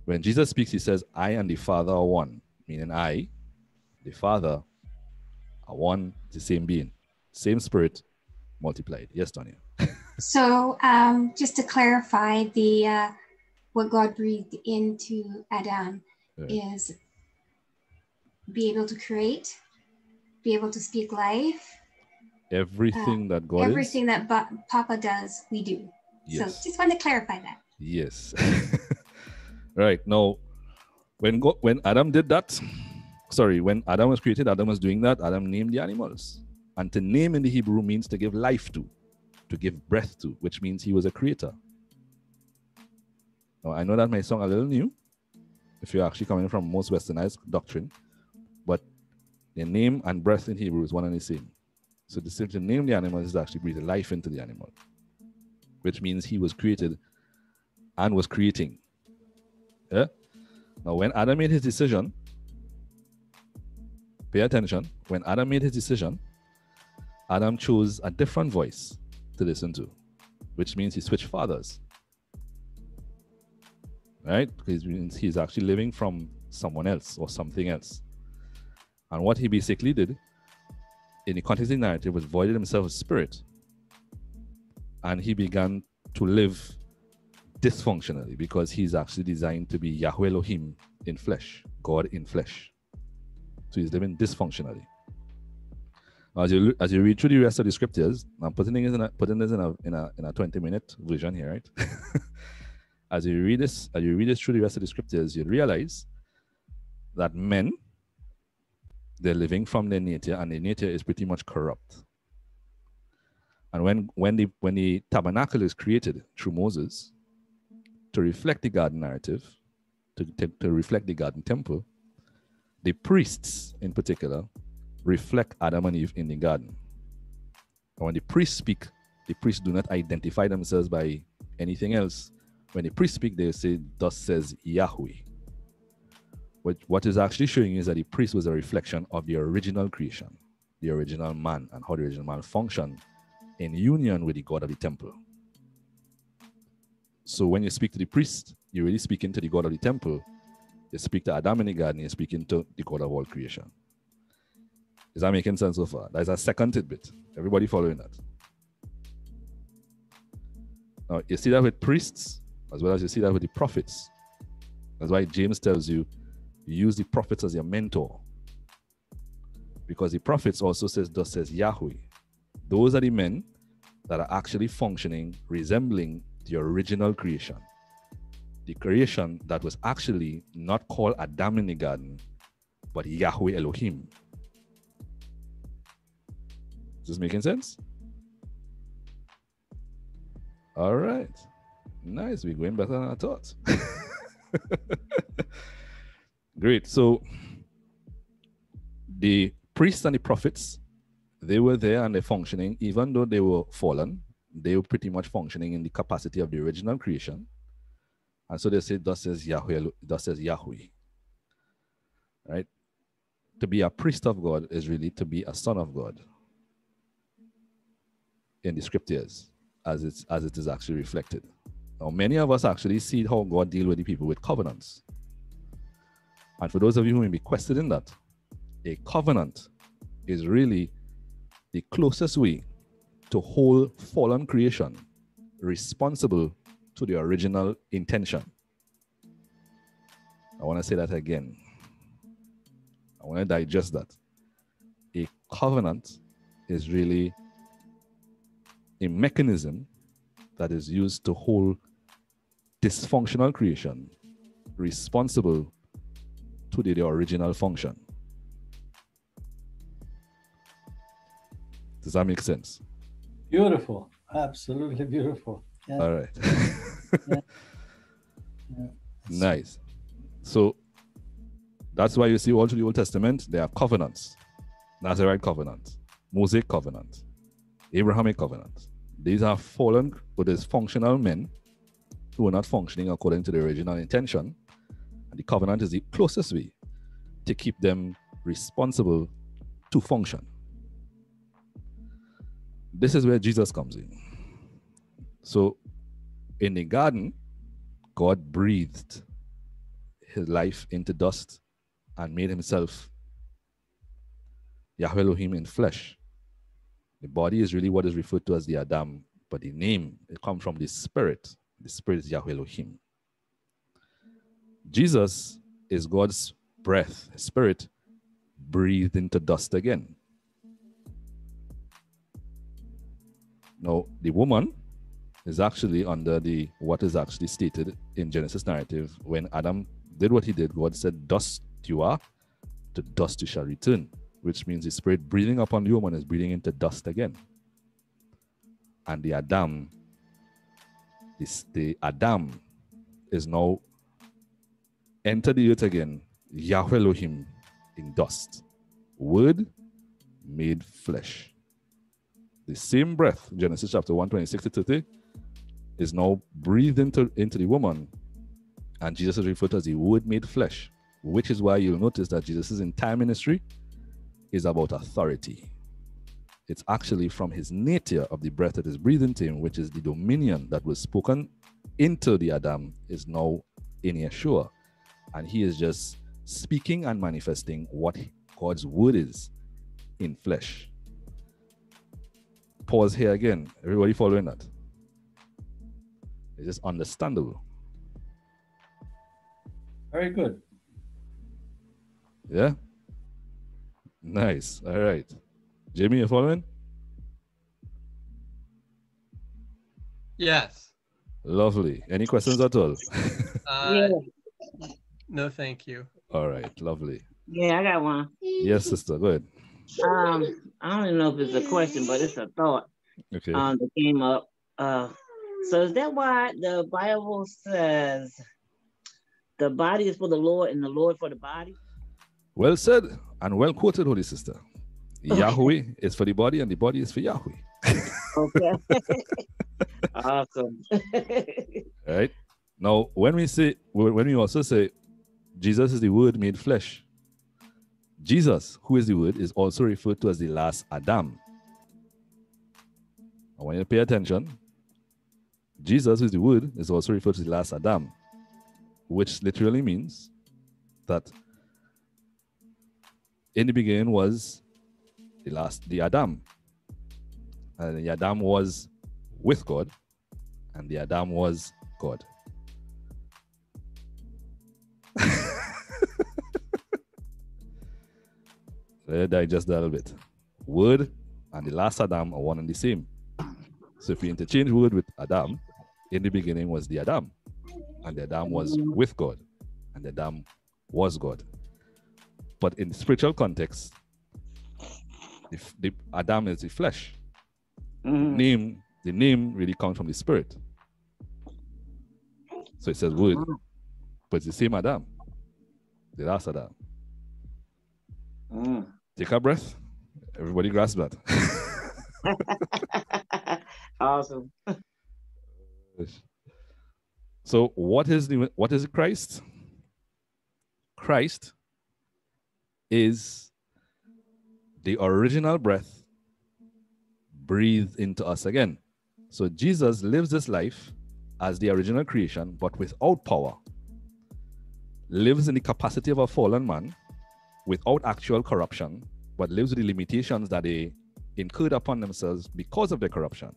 When Jesus speaks, he says, I and the Father are one, meaning I, the Father, are one, the same being, same spirit, multiplied. Yes, Tonya. [LAUGHS] So um, just to clarify, the uh, what God breathed into Adam yeah. is be able to create, be able to speak life. Everything uh, that God everything is? that ba- Papa does, we do. Yes. So just want to clarify that. Yes. [LAUGHS] right now, when God, when Adam did that, sorry, when Adam was created, Adam was doing that. Adam named the animals, and to name in the Hebrew means to give life to to give breath to, which means he was a creator. Now, I know that may sound a little new if you're actually coming from most westernized doctrine, but the name and breath in Hebrew is one and the same. So the to name the animal is actually breathe life into the animal, which means he was created and was creating. Yeah? Now, when Adam made his decision, pay attention, when Adam made his decision, Adam chose a different voice to listen to, which means he switched fathers. Right? Because means he's actually living from someone else or something else. And what he basically did in the context of the narrative was voided himself of spirit. And he began to live dysfunctionally because he's actually designed to be Yahweh Elohim in flesh, God in flesh. So he's living dysfunctionally. As you as you read through the rest of the scriptures, I'm putting this in a putting this in a in a in a 20 minute version here, right? [LAUGHS] as you read this, as you read this through the rest of the scriptures, you realize that men they're living from their nature, and their nature is pretty much corrupt. And when when the when the tabernacle is created through Moses to reflect the garden narrative, to, to, to reflect the garden temple, the priests in particular reflect Adam and Eve in the garden. And when the priests speak, the priests do not identify themselves by anything else. When the priests speak, they say, Thus says Yahweh. What, what is actually showing is that the priest was a reflection of the original creation, the original man, and how the original man functioned in union with the God of the temple. So when you speak to the priest, you're really speaking to the God of the temple. You speak to Adam in the garden, you're speaking to the God of all creation. Is that making sense so far? That's a second tidbit. Everybody following that? Now, you see that with priests, as well as you see that with the prophets. That's why James tells you, use the prophets as your mentor. Because the prophets also says, thus says Yahweh. Those are the men that are actually functioning, resembling the original creation. The creation that was actually not called Adam in the garden, but Yahweh Elohim. Is this making sense? All right. Nice. We're going better than I thought. [LAUGHS] Great. So the priests and the prophets, they were there and they're functioning, even though they were fallen, they were pretty much functioning in the capacity of the original creation. And so they say, thus says Yahweh, thus says Yahweh. Right? To be a priest of God is really to be a son of God in the scriptures as it's as it is actually reflected. Now, many of us actually see how God deal with the people with covenants. And for those of you who may be questioning that, a covenant is really the closest way to hold fallen creation responsible to the original intention. I want to say that again. I want to digest that. A covenant is really a mechanism that is used to hold dysfunctional creation responsible to the, the original function. Does that make sense? Beautiful. Absolutely beautiful. Yeah. All right. Yeah. [LAUGHS] Yeah. nice. So that's why you see all through the Old Testament, there are covenants. Nazarite covenant, Mosaic covenant, Abrahamic covenant. These are fallen, but dysfunctional men who are not functioning according to the original intention. And the covenant is the closest way to keep them responsible to function. This is where Jesus comes in. So, in the garden, God breathed his life into dust and made himself Yahweh Elohim in flesh. The body is really what is referred to as the Adam, but the name it comes from the spirit. The spirit is Yahweh Elohim. Jesus is God's breath, spirit breathed into dust again. Now, the woman is actually under the what is actually stated in Genesis narrative. When Adam did what he did, God said, Dust you are, to dust you shall return, which means the spirit breathing upon the woman is breathing into dust again. And the Adam, this, the Adam is now entered the earth again, Yahweh Elohim in dust. Word made flesh. The same breath, Genesis chapter 1, 26 to 30, is now breathed into, into the woman. And Jesus is referred to as the word made flesh, which is why you'll notice that Jesus' entire ministry is about authority. It's actually from his nature of the breath that is breathed into him, which is the dominion that was spoken into the Adam, is now in Yeshua. And he is just speaking and manifesting what God's word is in flesh. Pause here again. Everybody following that? It's just understandable. Very good. Yeah? Nice. All right. Jamie, you following? Yes. Lovely. Any questions at all? Uh, No, thank you. all right, lovely. yeah, I got one. Yes, sister, go ahead. Um, I don't even know if it's a question, but it's a thought Okay. um that came up. Uh, so is that why the Bible says the body is for the Lord and the Lord for the body? Well said and well quoted, Holy Sister. [LAUGHS] Yahweh is for the body and the body is for Yahweh. Okay. [LAUGHS] awesome. Right? Now, when we say, when we also say Jesus is the word made flesh, Jesus, who is the word, is also referred to as the last Adam. I want you to pay attention. Jesus, who is the word, is also referred to the last Adam, which literally means that in the beginning was the last, the Adam. And the Adam was with God, and the Adam was God. [LAUGHS] Let it digest that a little bit. Word and the last Adam are one and the same. So if we interchange word with Adam, in the beginning was the Adam, and the Adam was with God, and the Adam was God. But in spiritual context, if the Adam is the flesh, Mhm. name the name really comes from the spirit. So it says word, but it's the same Adam, the last Adam. Mm. Take a breath. Everybody grasp that. [LAUGHS] awesome. so what is the what is Christ? Christ is the original breath breathed into us again. So Jesus lives this life as the original creation, but without power. Lives in the capacity of a fallen man without actual corruption, but lives with the limitations that they incurred upon themselves because of their corruption.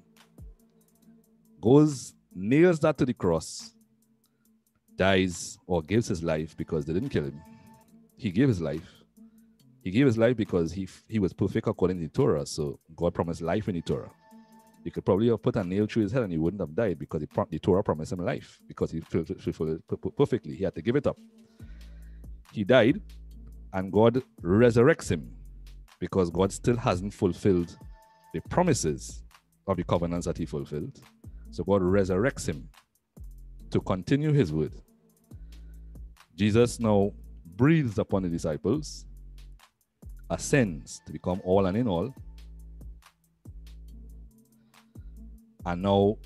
Goes, nails that to the cross, dies or gives his life because they didn't kill him. He gave his life. He gave his life because he he was perfect according to the Torah. So God promised life in the Torah. He could probably have put a nail through his head and he wouldn't have died because the, pro- the Torah promised him life because he fulfilled it per- per- perfectly. He had to give it up. He died and God resurrects him because God still hasn't fulfilled the promises of the covenants that he fulfilled. So God resurrects him to continue his word. Jesus now breathes upon the disciples, ascends to become all and in all. And now,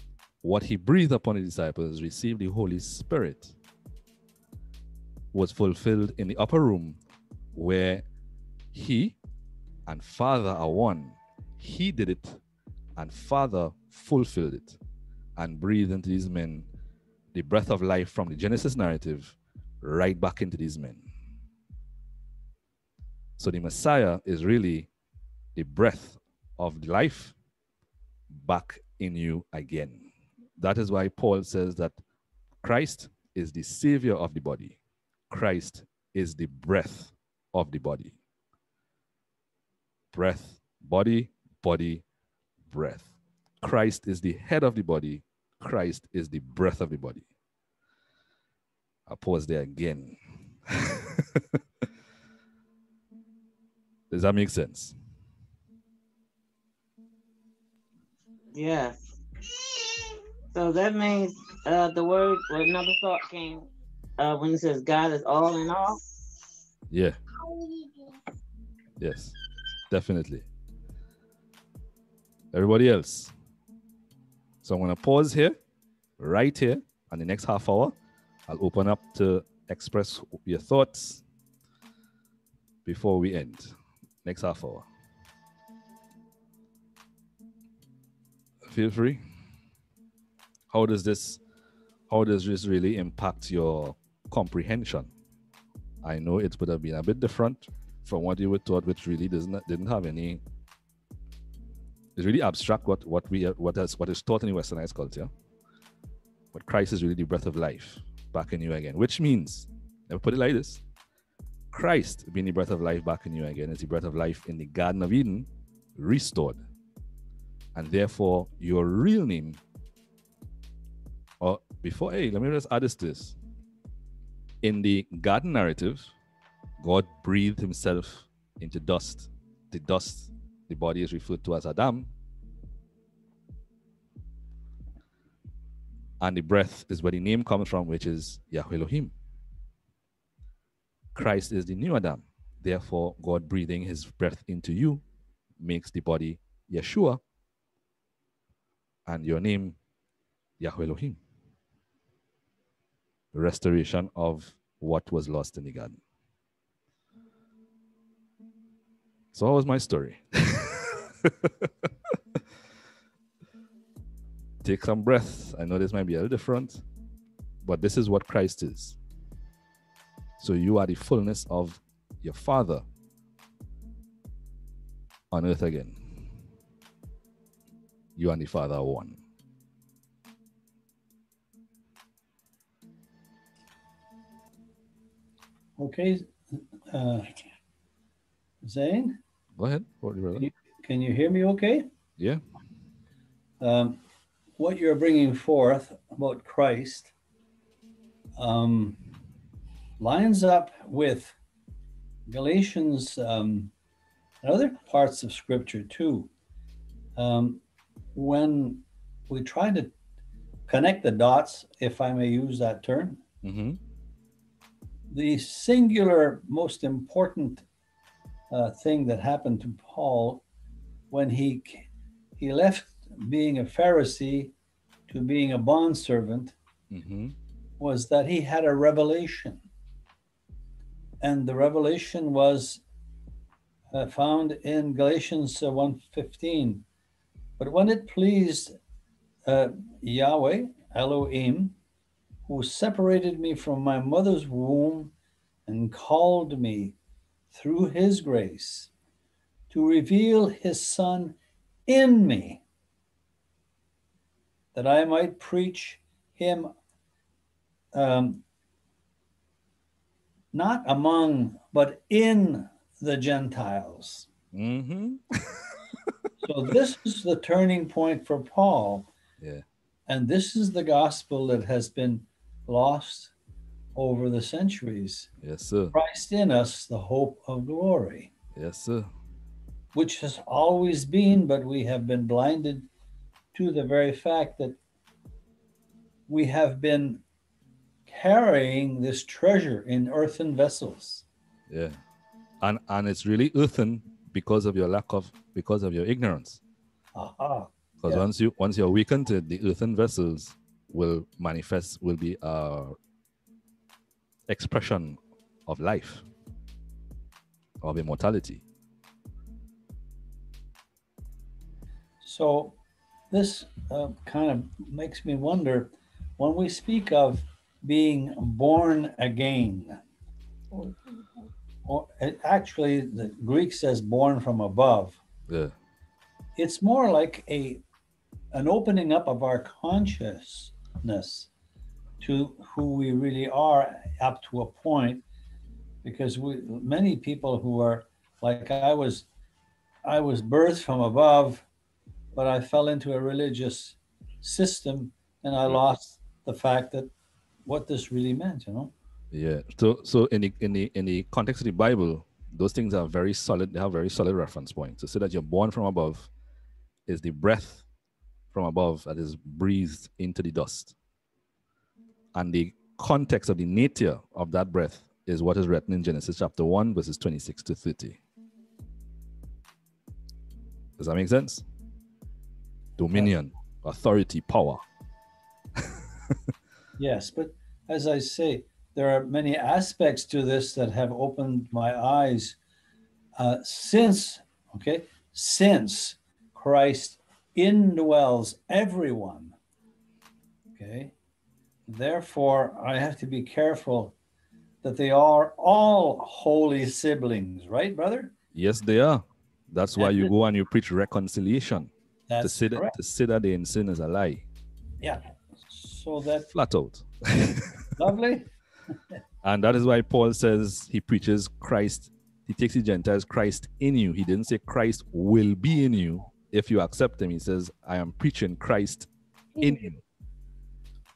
what he breathed upon the disciples received the Holy Spirit, was fulfilled in the upper room where he and Father are one. He did it, and Father fulfilled it and breathed into these men the breath of life from the Genesis narrative right back into these men. So the Messiah is really the breath of life back in you again. That is why Paul says that Christ is the savior of the body. Christ is the breath of the body. Breath, body, body, breath. Christ is the head of the body. Christ is the breath of the body. I pause there again. [LAUGHS] Does that make sense? Yes. So that means uh, the word, another thought came uh, when it says God is all in all. Yeah. Yes, definitely. Everybody else. So I'm going to pause here, right here, and the next half hour, I'll open up to express your thoughts before we end. Next half hour. Feel free. How does this how does this really impact your comprehension? I know it would have been a bit different from what you were taught, which really doesn't didn't have any. It's really abstract what what we what is what is taught in Westernized culture. But Christ is really the breath of life back in you again, which means, let me put it like this: Christ being the breath of life back in you again is the breath of life in the Garden of Eden, restored, and therefore your real name, or before, hey, let me just add this to this. In the garden narrative, God breathed himself into dust. The dust, the body is referred to as Adam. And the breath is where the name comes from, which is Yahweh Elohim. Christ is the new Adam. Therefore, God breathing his breath into you makes the body Yeshua and your name Yahweh Elohim. Restoration of what was lost in the garden. So, that was my story. [LAUGHS] Take some breath. I know this might be a little different, but this is what Christ is. So, you are the fullness of your Father on earth again. You and the Father are one. Okay, uh, Zane, Go ahead. Can you, can you hear me okay? Yeah. um, what you're bringing forth about Christ um, lines up with Galatians um, and other parts of Scripture too. Um, when we try to connect the dots, if I may use that term, Mm-hmm. The singular most important uh, thing that happened to Paul when he he left being a Pharisee to being a bondservant Mm-hmm. was that he had a revelation. And the revelation was uh, found in Galatians uh, 1.15. But when it pleased uh, Yahweh, Elohim, who separated me from my mother's womb and called me through his grace to reveal his son in me, that I might preach him um, not among, but in the Gentiles. Mm-hmm. [LAUGHS] So this is the turning point for Paul. Yeah. And this is the gospel that has been lost over the centuries. Yes, sir. Christ in us, the hope of glory, Yes, sir. which has always been, but we have been blinded to the very fact that we have been carrying this treasure in earthen vessels. Yeah. And and it's really earthen because of your lack of because of your ignorance. Aha. Because Yeah. once you once you're awakened to the earthen vessels will manifest will be a expression of life of immortality. So this uh, kind of makes me wonder when we speak of being born again, or it- actually the Greek says born from above, Yeah. it's more like a an opening up of our consciousness to who we really are up to a point because we many people who are like I was I was birthed from above but I fell into a religious system and I lost the fact that what this really meant you know Yeah. So so in the in the in the context of the Bible, those things are very solid. They have very solid reference points. To say that you're born from above is the breath from above that is breathed into the dust. And the context of the nature of that breath is what is written in Genesis chapter 1, verses 26 to 30. Does that make sense? Dominion, authority, power. [LAUGHS] yes but as I say there are many aspects to this that have opened my eyes uh, since okay since Christ indwells everyone okay therefore I have to be careful that they are all holy siblings right brother Yes, they are. That's why And you go and you preach reconciliation. to say that to say that they're in sin is a lie. yeah so that Flat out. [LAUGHS] lovely and that is why Paul says he preaches Christ, he takes the Gentiles Christ in you. He didn't say Christ will be in you if you accept him. He says, I am preaching Christ in him.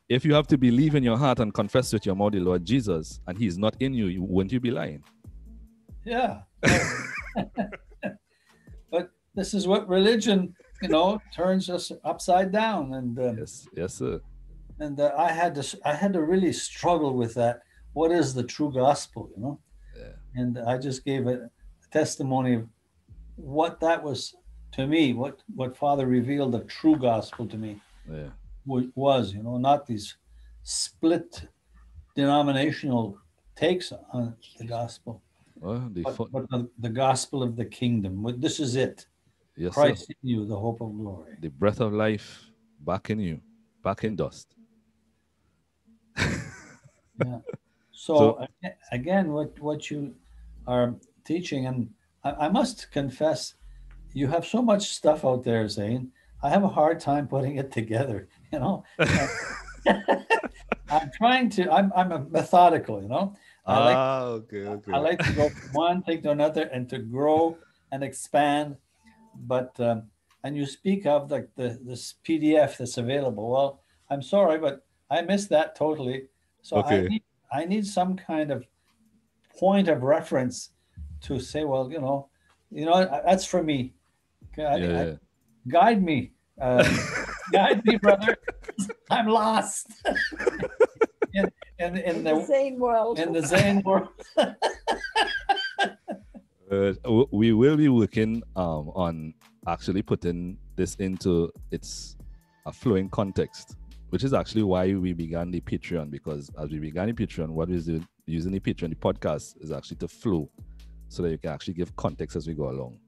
if you have to believe in your heart and confess with your mouth the Lord Jesus, and He's not in you, you wouldn't you be lying? Yeah. but this is what religion, you know, turns us upside down. And uh, Yes, yes, sir. and uh, I had to I had to really struggle with that. What is the true gospel? You know, Yeah. and I just gave a testimony of what that was to me. What what Father revealed the true gospel to me Yeah. was. You know, not these split denominational takes on the gospel, Well, the but, fu- but the, the gospel of the kingdom. This is it. yes, sir. Christ in you, the hope of glory. The breath of life back in you, back in dust. [LAUGHS] So, So- again, what what you are teaching, and I, I must confess, you have so much stuff out there, Zane. I have a hard time putting it together. You know, [LAUGHS] I'm trying to. I'm I'm a methodical. You know, I like ah, okay, okay. I like to go from [LAUGHS] one thing to another and to grow and expand. But um, and you speak of like the this PDF that's available. Well, I'm sorry, but I missed that totally. So I need I need some kind of point of reference to say, well, you know, you know, that's for me. Okay, I- yeah, I- yeah. guide me, uh, [LAUGHS] guide me, brother. I'm lost. [LAUGHS] in, in, in The the Zane world. in the Zane world. [LAUGHS] Uh, we will be working um, on actually putting this into its a flowing context, which is actually why we began the Patreon. Because as we began the Patreon, what we do using the Patreon, the podcast is actually to flow, so that you can actually give context as we go along.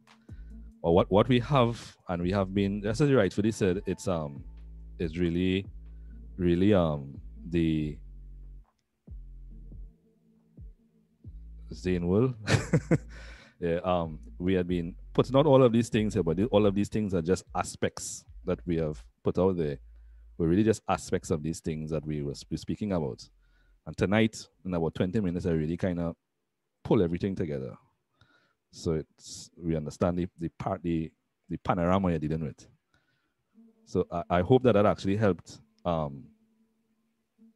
Or what what we have, and we have been, just as you rightfully said, it's um, it's really, really um the Zane will. [LAUGHS] yeah, um, we have been putting out all of these things here, but all of these things are just aspects that we have put out there. We're really just aspects of these things that we were speaking about. And tonight, in about 20 minutes, I really kind of pull everything together. So it's we understand the, the part the, the panorama you're dealing with. So I, I hope that that actually helped um,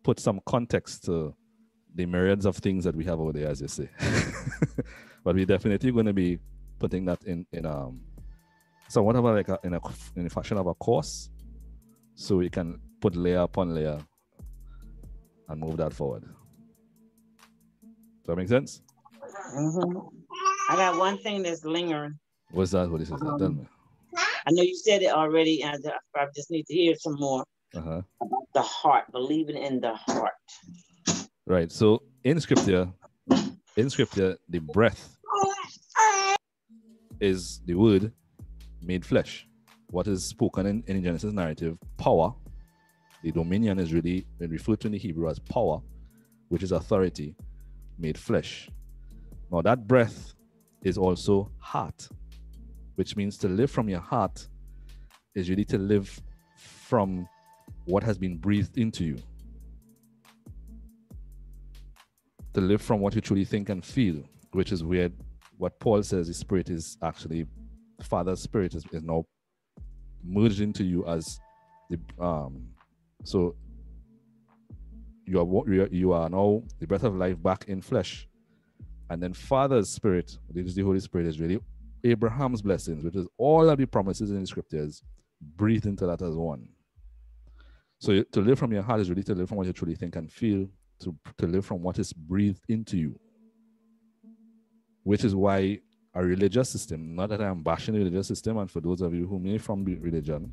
put some context to the myriads of things that we have over there, as you say. [LAUGHS] but we're definitely going to be putting that in in um of a, like a, in a in a fashion of a course, so we can put layer upon layer and move that forward. Does that make sense? Mhm. I got one thing that's lingering. What's that? What is that? Tell me. I know you said it already, and I probably just need to hear some more Uh-huh. about the heart, believing in the heart. Right. So in scripture, in scripture, the breath is the word made flesh. What is spoken in, in Genesis narrative, power, the dominion is really referred to in the Hebrew as power, which is authority made flesh. Now that breath is also heart, which means to live from your heart is really to live from what has been breathed into you. to live from what you truly think and feel, which is where what Paul says the spirit is actually Father's spirit is, is now merged into you as the um so you are what you are, you are now the breath of life back in flesh. And then Father's spirit, which is the Holy Spirit, is really Abraham's blessings, which is all of the promises in the scriptures, breathed into that as one. So to live from your heart is really to live from what you truly think and feel, to, to live from what is breathed into you. Which is why a religious system, not that I'm bashing the religious system, and for those of you who may from religion,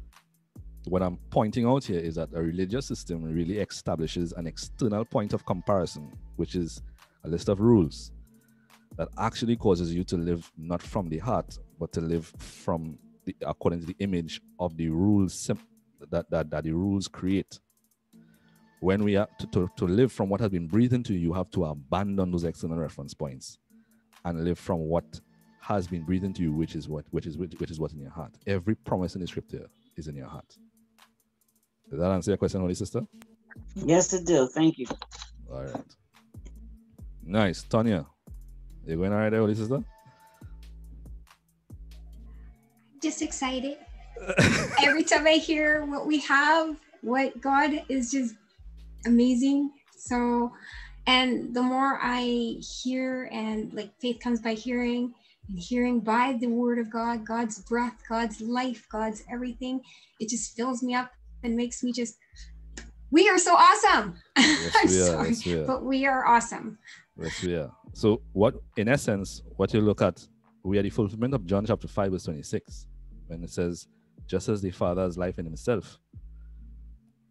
what I'm pointing out here is that a religious system really establishes an external point of comparison, which is a list of rules that actually causes you to live not from the heart, but to live from the according to the image of the rules that, that, that the rules create when we are to, to, to live from what has been breathed into you, you have to abandon those external reference points and live from what has been breathed into you, which is what which is which, which is what's in your heart. Every promise in the scripture is in your heart. Does that answer your question, Holy Sister? Yes, it do. Thank you. All right. Nice. Tanya. You going all right there, Holy Sister? Just excited. Every time I hear what we have, what God is just amazing. So, and the more I hear and like faith comes by hearing and hearing by the word of God, God's breath, God's life, God's everything, it just fills me up and makes me just, we are so awesome. Yes, [LAUGHS] I'm we are. sorry, Yes, we are. but we are awesome. Yes, we are. So, what, in essence, what you look at, we are the fulfillment of John chapter 5, verse 26, when it says, just as the Father has life in himself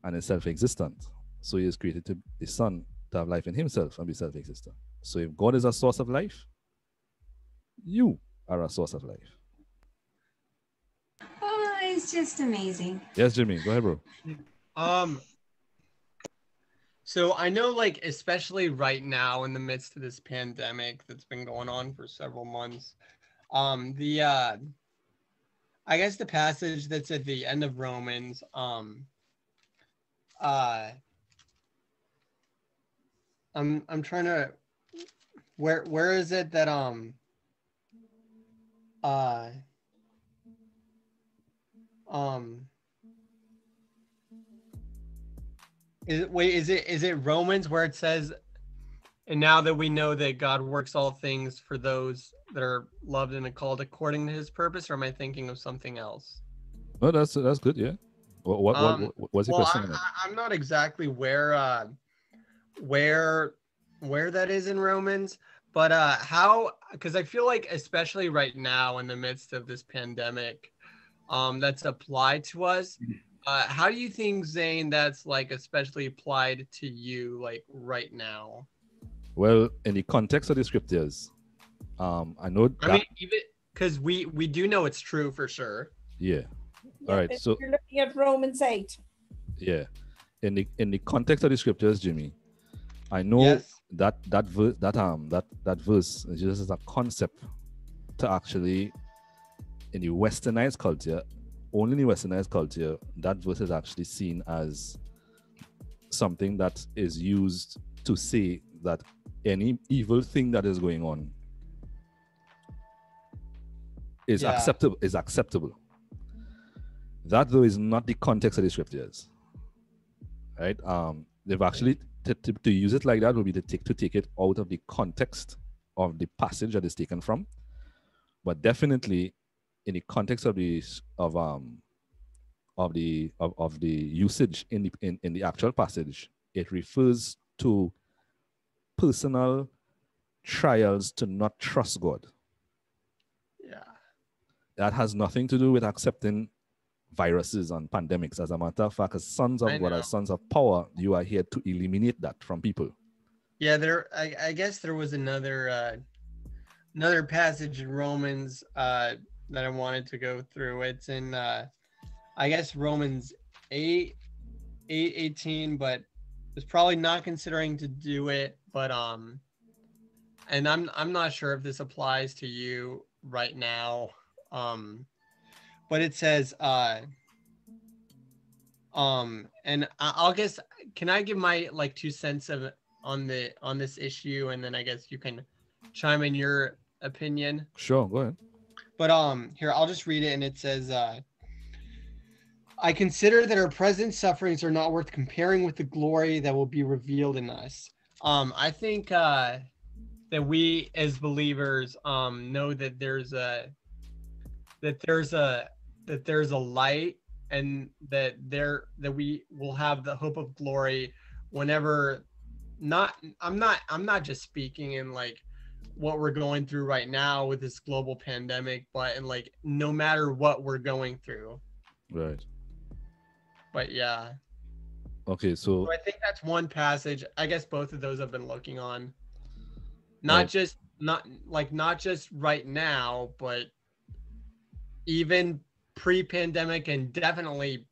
and is self existent, so he is created to the Son to have life in himself and be self existent. So, if God is a source of life, you are a source of life. Oh, it's just amazing. Yes, Jimmy, go ahead, bro. Um so I know like especially right now in the midst of this pandemic that's been going on for several months, um the uh I guess the passage that's at the end of Romans, um uh I'm I'm trying to where where is it that um uh um is it wait is it is it romans where it says and now that we know that god works all things for those that are loved and called according to his purpose or am i thinking of something else No, that's that's good. Yeah. What what, Um, what, what what's your well? I, I'm not exactly where uh where where that is in romans but uh how because i feel like especially right now in the midst of this pandemic um that's applied to us uh how do you think zane that's like especially applied to you like right now Well, in the context of the scriptures, um, I know that. i mean even because we we do know it's true for sure yeah. All right. If So You're looking at Romans 8. yeah, in the in the context of the scriptures, Jimmy, I know yes that that verse that um that that verse is just as a concept to actually in the westernized culture, only in the westernized culture, that verse is actually seen as something that is used to say that any evil thing that is going on is Yeah. acceptable is acceptable. That though is not the context of the scriptures. Right? Um they've actually to, to, to use it like that would be to take to take it out of the context of the passage that is taken from. But definitely in the context of the of um of the of, of the usage in the in, in the actual passage, it refers to personal trials to not trust God. yeah That has nothing to do with accepting viruses and pandemics. As a matter of fact, as sons of I God, know. as sons of power, you are here to eliminate that from people. Yeah, there. I, I guess there was another uh, another passage in Romans uh, that I wanted to go through. It's in uh, I guess Romans eight eight eighteen, but was probably not considering to do it. But um, and I'm I'm not sure if this applies to you right now. Um, but it says uh. Um, and I'll guess can I give my like two cents of on the on this issue and then I guess you can chime in your opinion. Sure, go ahead. But um here I'll just read it and it says uh I consider that our present sufferings are not worth comparing with the glory that will be revealed in us. Um I think uh that we as believers um know that there's a that there's a that there's a light and that there that we will have the hope of glory whenever not i'm not i'm not just speaking in like what we're going through right now with this global pandemic but in like no matter what we're going through Right. but yeah Okay, so so i think that's one passage i guess both of those i've been looking on not Right. just not like not just right now but even pre-pandemic and definitely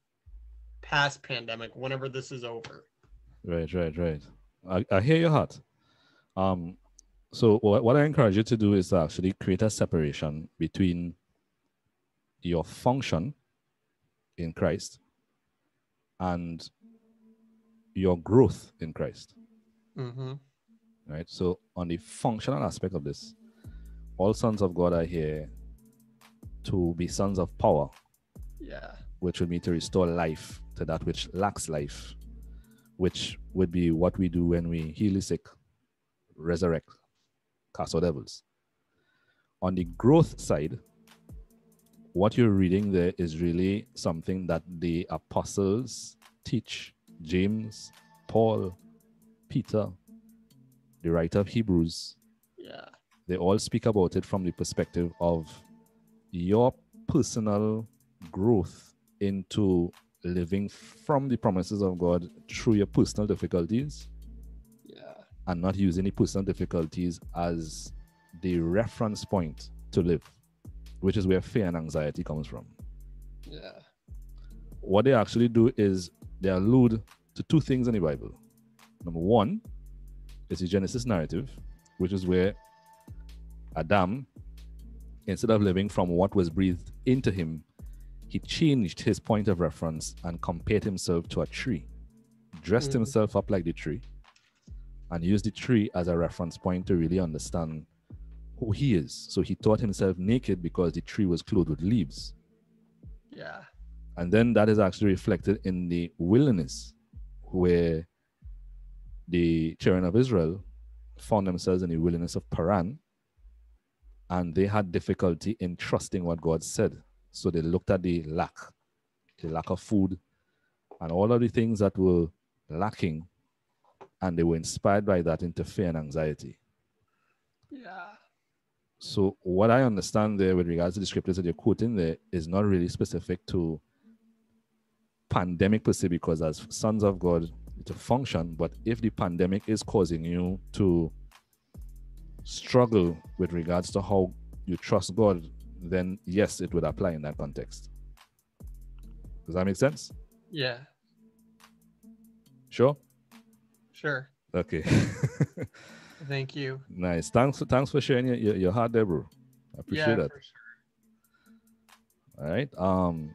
past pandemic whenever this is over Right, right, right. I, I hear your heart. Um, so what, what I encourage you to do is actually create a separation between your function in Christ and your growth in Christ. mm-hmm. Right. So on the functional aspect of this, all sons of God are here to be sons of power, yeah which would mean to restore life to that which lacks life, which would be what we do when we heal the sick, resurrect, cast out devils. On the growth side, what you're reading there is really something that the apostles teach James, Paul, Peter, the writer of Hebrews. Yeah. They all speak about it from the perspective of your personal growth into living from the promises of God through your personal difficulties. And not using the personal difficulties as the reference point to live, which is where fear and anxiety comes from. Yeah. What they actually do is they allude to two things in the Bible. Number one is the Genesis narrative, which is where Adam, instead of living from what was breathed into him, he changed his point of reference and compared himself to a tree, dressed Mhm. himself up like the tree, and used the tree as a reference point to really understand who he is. So he taught himself naked because the tree was clothed with leaves. Yeah. And then that is actually reflected in the wilderness, where the children of Israel found themselves in the wilderness of Paran, and they had difficulty in trusting what God said. So they looked at the lack, the lack of food, and all of the things that were lacking, and they were inspired by that into fear and anxiety. Yeah. So what I understand there with regards to the scriptures that you're quoting there is not really specific to pandemic per se, because as sons of God it's a function, but if the pandemic is causing you to struggle with regards to how you trust God, then yes, it would apply in that context. Does that make sense? Yeah. Sure. Sure. Okay. [LAUGHS] Thank you. nice. Thanks for thanks for sharing your, your, your heart there, bro. I appreciate yeah, that. for sure. All right. Um,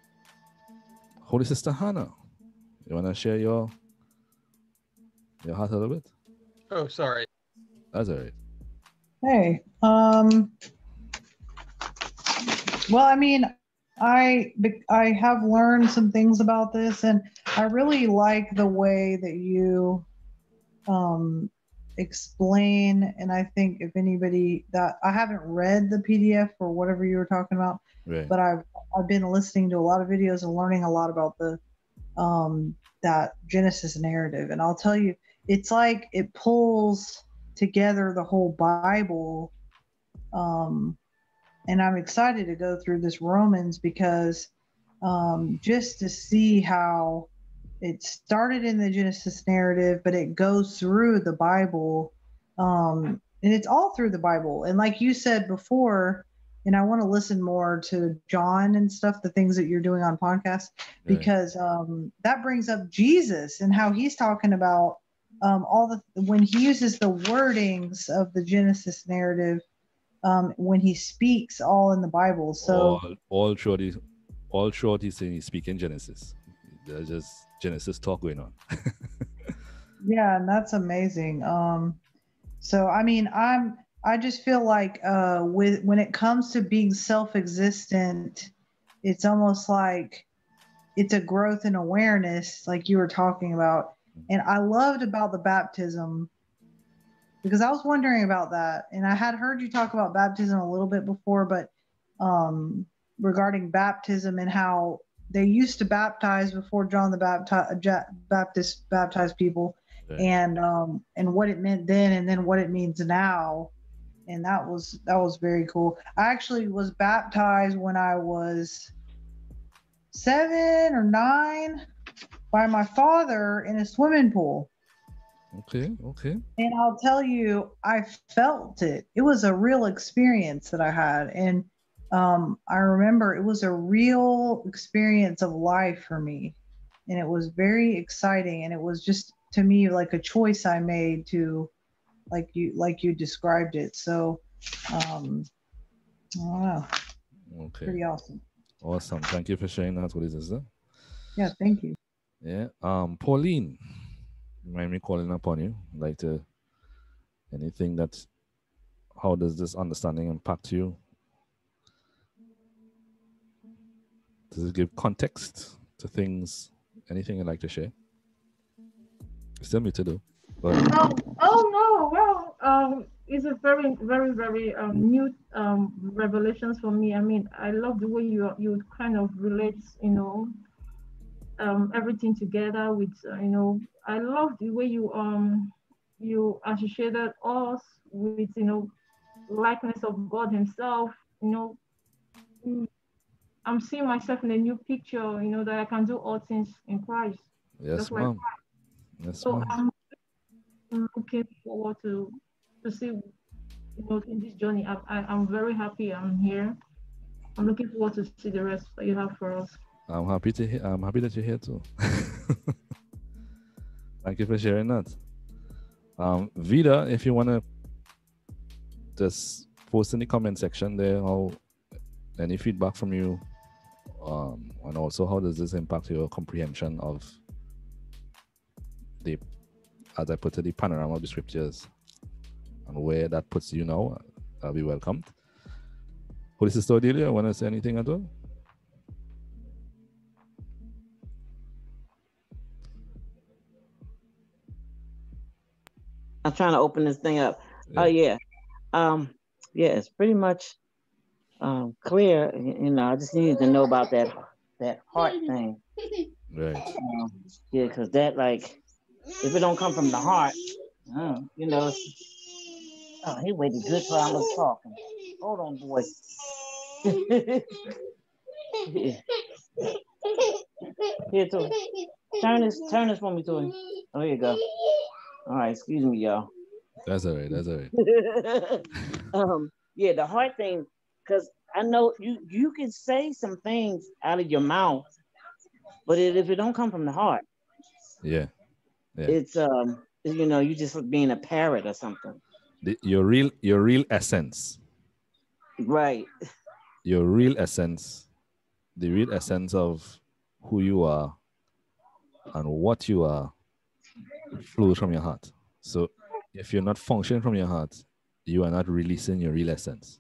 Holy Sister Hannah, you wanna share your your heart a little bit? Oh, sorry. That's all right. Hey, um, well, I mean, I I have learned some things about this, and I really like the way that you um, explain. And I think if anybody that I haven't read the PDF or whatever you were talking about, Right. but I've I've been listening to a lot of videos and learning a lot about the um, that Genesis narrative, and I'll tell you, it's like it pulls together the whole Bible. Um, and I'm excited to go through this Romans because um, just to see how it started in the Genesis narrative, but it goes through the Bible. Um, and it's all through the Bible. And like you said before, and I want to listen more to John and stuff, the things that you're doing on podcasts, Right. because um, that brings up Jesus and how he's talking about um, all the when he uses the wordings of the Genesis narrative um, when he speaks all in the Bible. So all all short is all short he's saying he's speaking Genesis. There's just Genesis talk going on. [LAUGHS] yeah, and that's amazing. Um, so I mean, I'm I just feel like uh, with when it comes to being self-existent, it's almost like it's a growth in awareness, like you were talking about. And I loved about the baptism because I was wondering about that, and I had heard you talk about baptism a little bit before, but um, regarding baptism and how they used to baptize before John the Bapti- Baptist baptized people, Right. and um, and what it meant then, and then what it means now, and that was that was very cool. I actually was baptized when I was seven or nine by my father in a swimming pool. Okay, okay. And I'll tell you, I felt it. It was a real experience that I had. And um, I remember it was a real experience of life for me. And it was very exciting. And it was just to me like a choice I made to like you like you described it. So um I don't know. Okay. Pretty awesome. Awesome. Thank you for sharing that with us. Yeah, thank you. Yeah. Um, Pauline, mind me calling upon you? I'd like to anything that how does this understanding impact you? Does it give context to things? Anything you'd like to share? Still muted though. Oh, oh no, well, um, it's a very, very, very um, new um, revelations for me. I mean, I love the way you you kind of relate, you know, um, everything together with, uh, you know, I love the way you um you associated us with, you know, likeness of God Himself. You know, I'm seeing myself in a new picture. You know that I can do all things in Christ. Yes, Just like ma'am. Yes, So ma'am. I'm looking forward to to see you know in this journey. I, I I'm very happy I'm here. I'm looking forward to see the rest that you have for us. I'm happy to hear. I'm happy that you're here too. [LAUGHS] Thank you for sharing that. Um, Vida, if you wanna just post in the comment section there how any feedback from you, um, and also how does this impact your comprehension of the, as I put it, the panorama of the scriptures, and where that puts you now. I'll be welcomed. Holy Sister Odelia, want to say anything at all? I'm trying to open this thing up. Oh yeah. Um, yeah, it's pretty much um clear. You know, I just needed to know about that that heart thing. Right. Um, yeah, because that like if it don't come from the heart, uh, you know. Oh, he waited good till I was talking. Hold on, boy. [LAUGHS] Here, Here, Tori. Turn this, turn this for me, Tori. Oh, here you go. All right, excuse me, y'all. That's all right. That's all right. [LAUGHS] um, yeah, the heart thing, because I know you you can say some things out of your mouth, but it, if it don't come from the heart, Yeah. Yeah. it's um, you know, you just being a parrot or something. The, your real your real essence. Right. Your real essence. The real essence of who you are and what you are flows from your heart. So if you're not functioning from your heart, you are not releasing your real essence.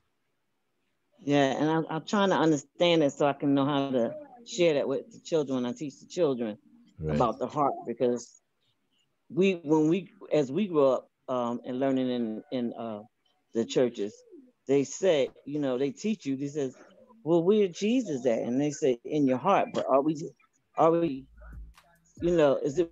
Yeah, and I'm, I'm trying to understand it so I can know how to share that with the children when I teach the children Right. about the heart because we when we as we grow up um, and learning in in uh, the churches, they say you know they teach you. They says, well, where Jesus at? And they say in your heart, but are we are we, you know, is it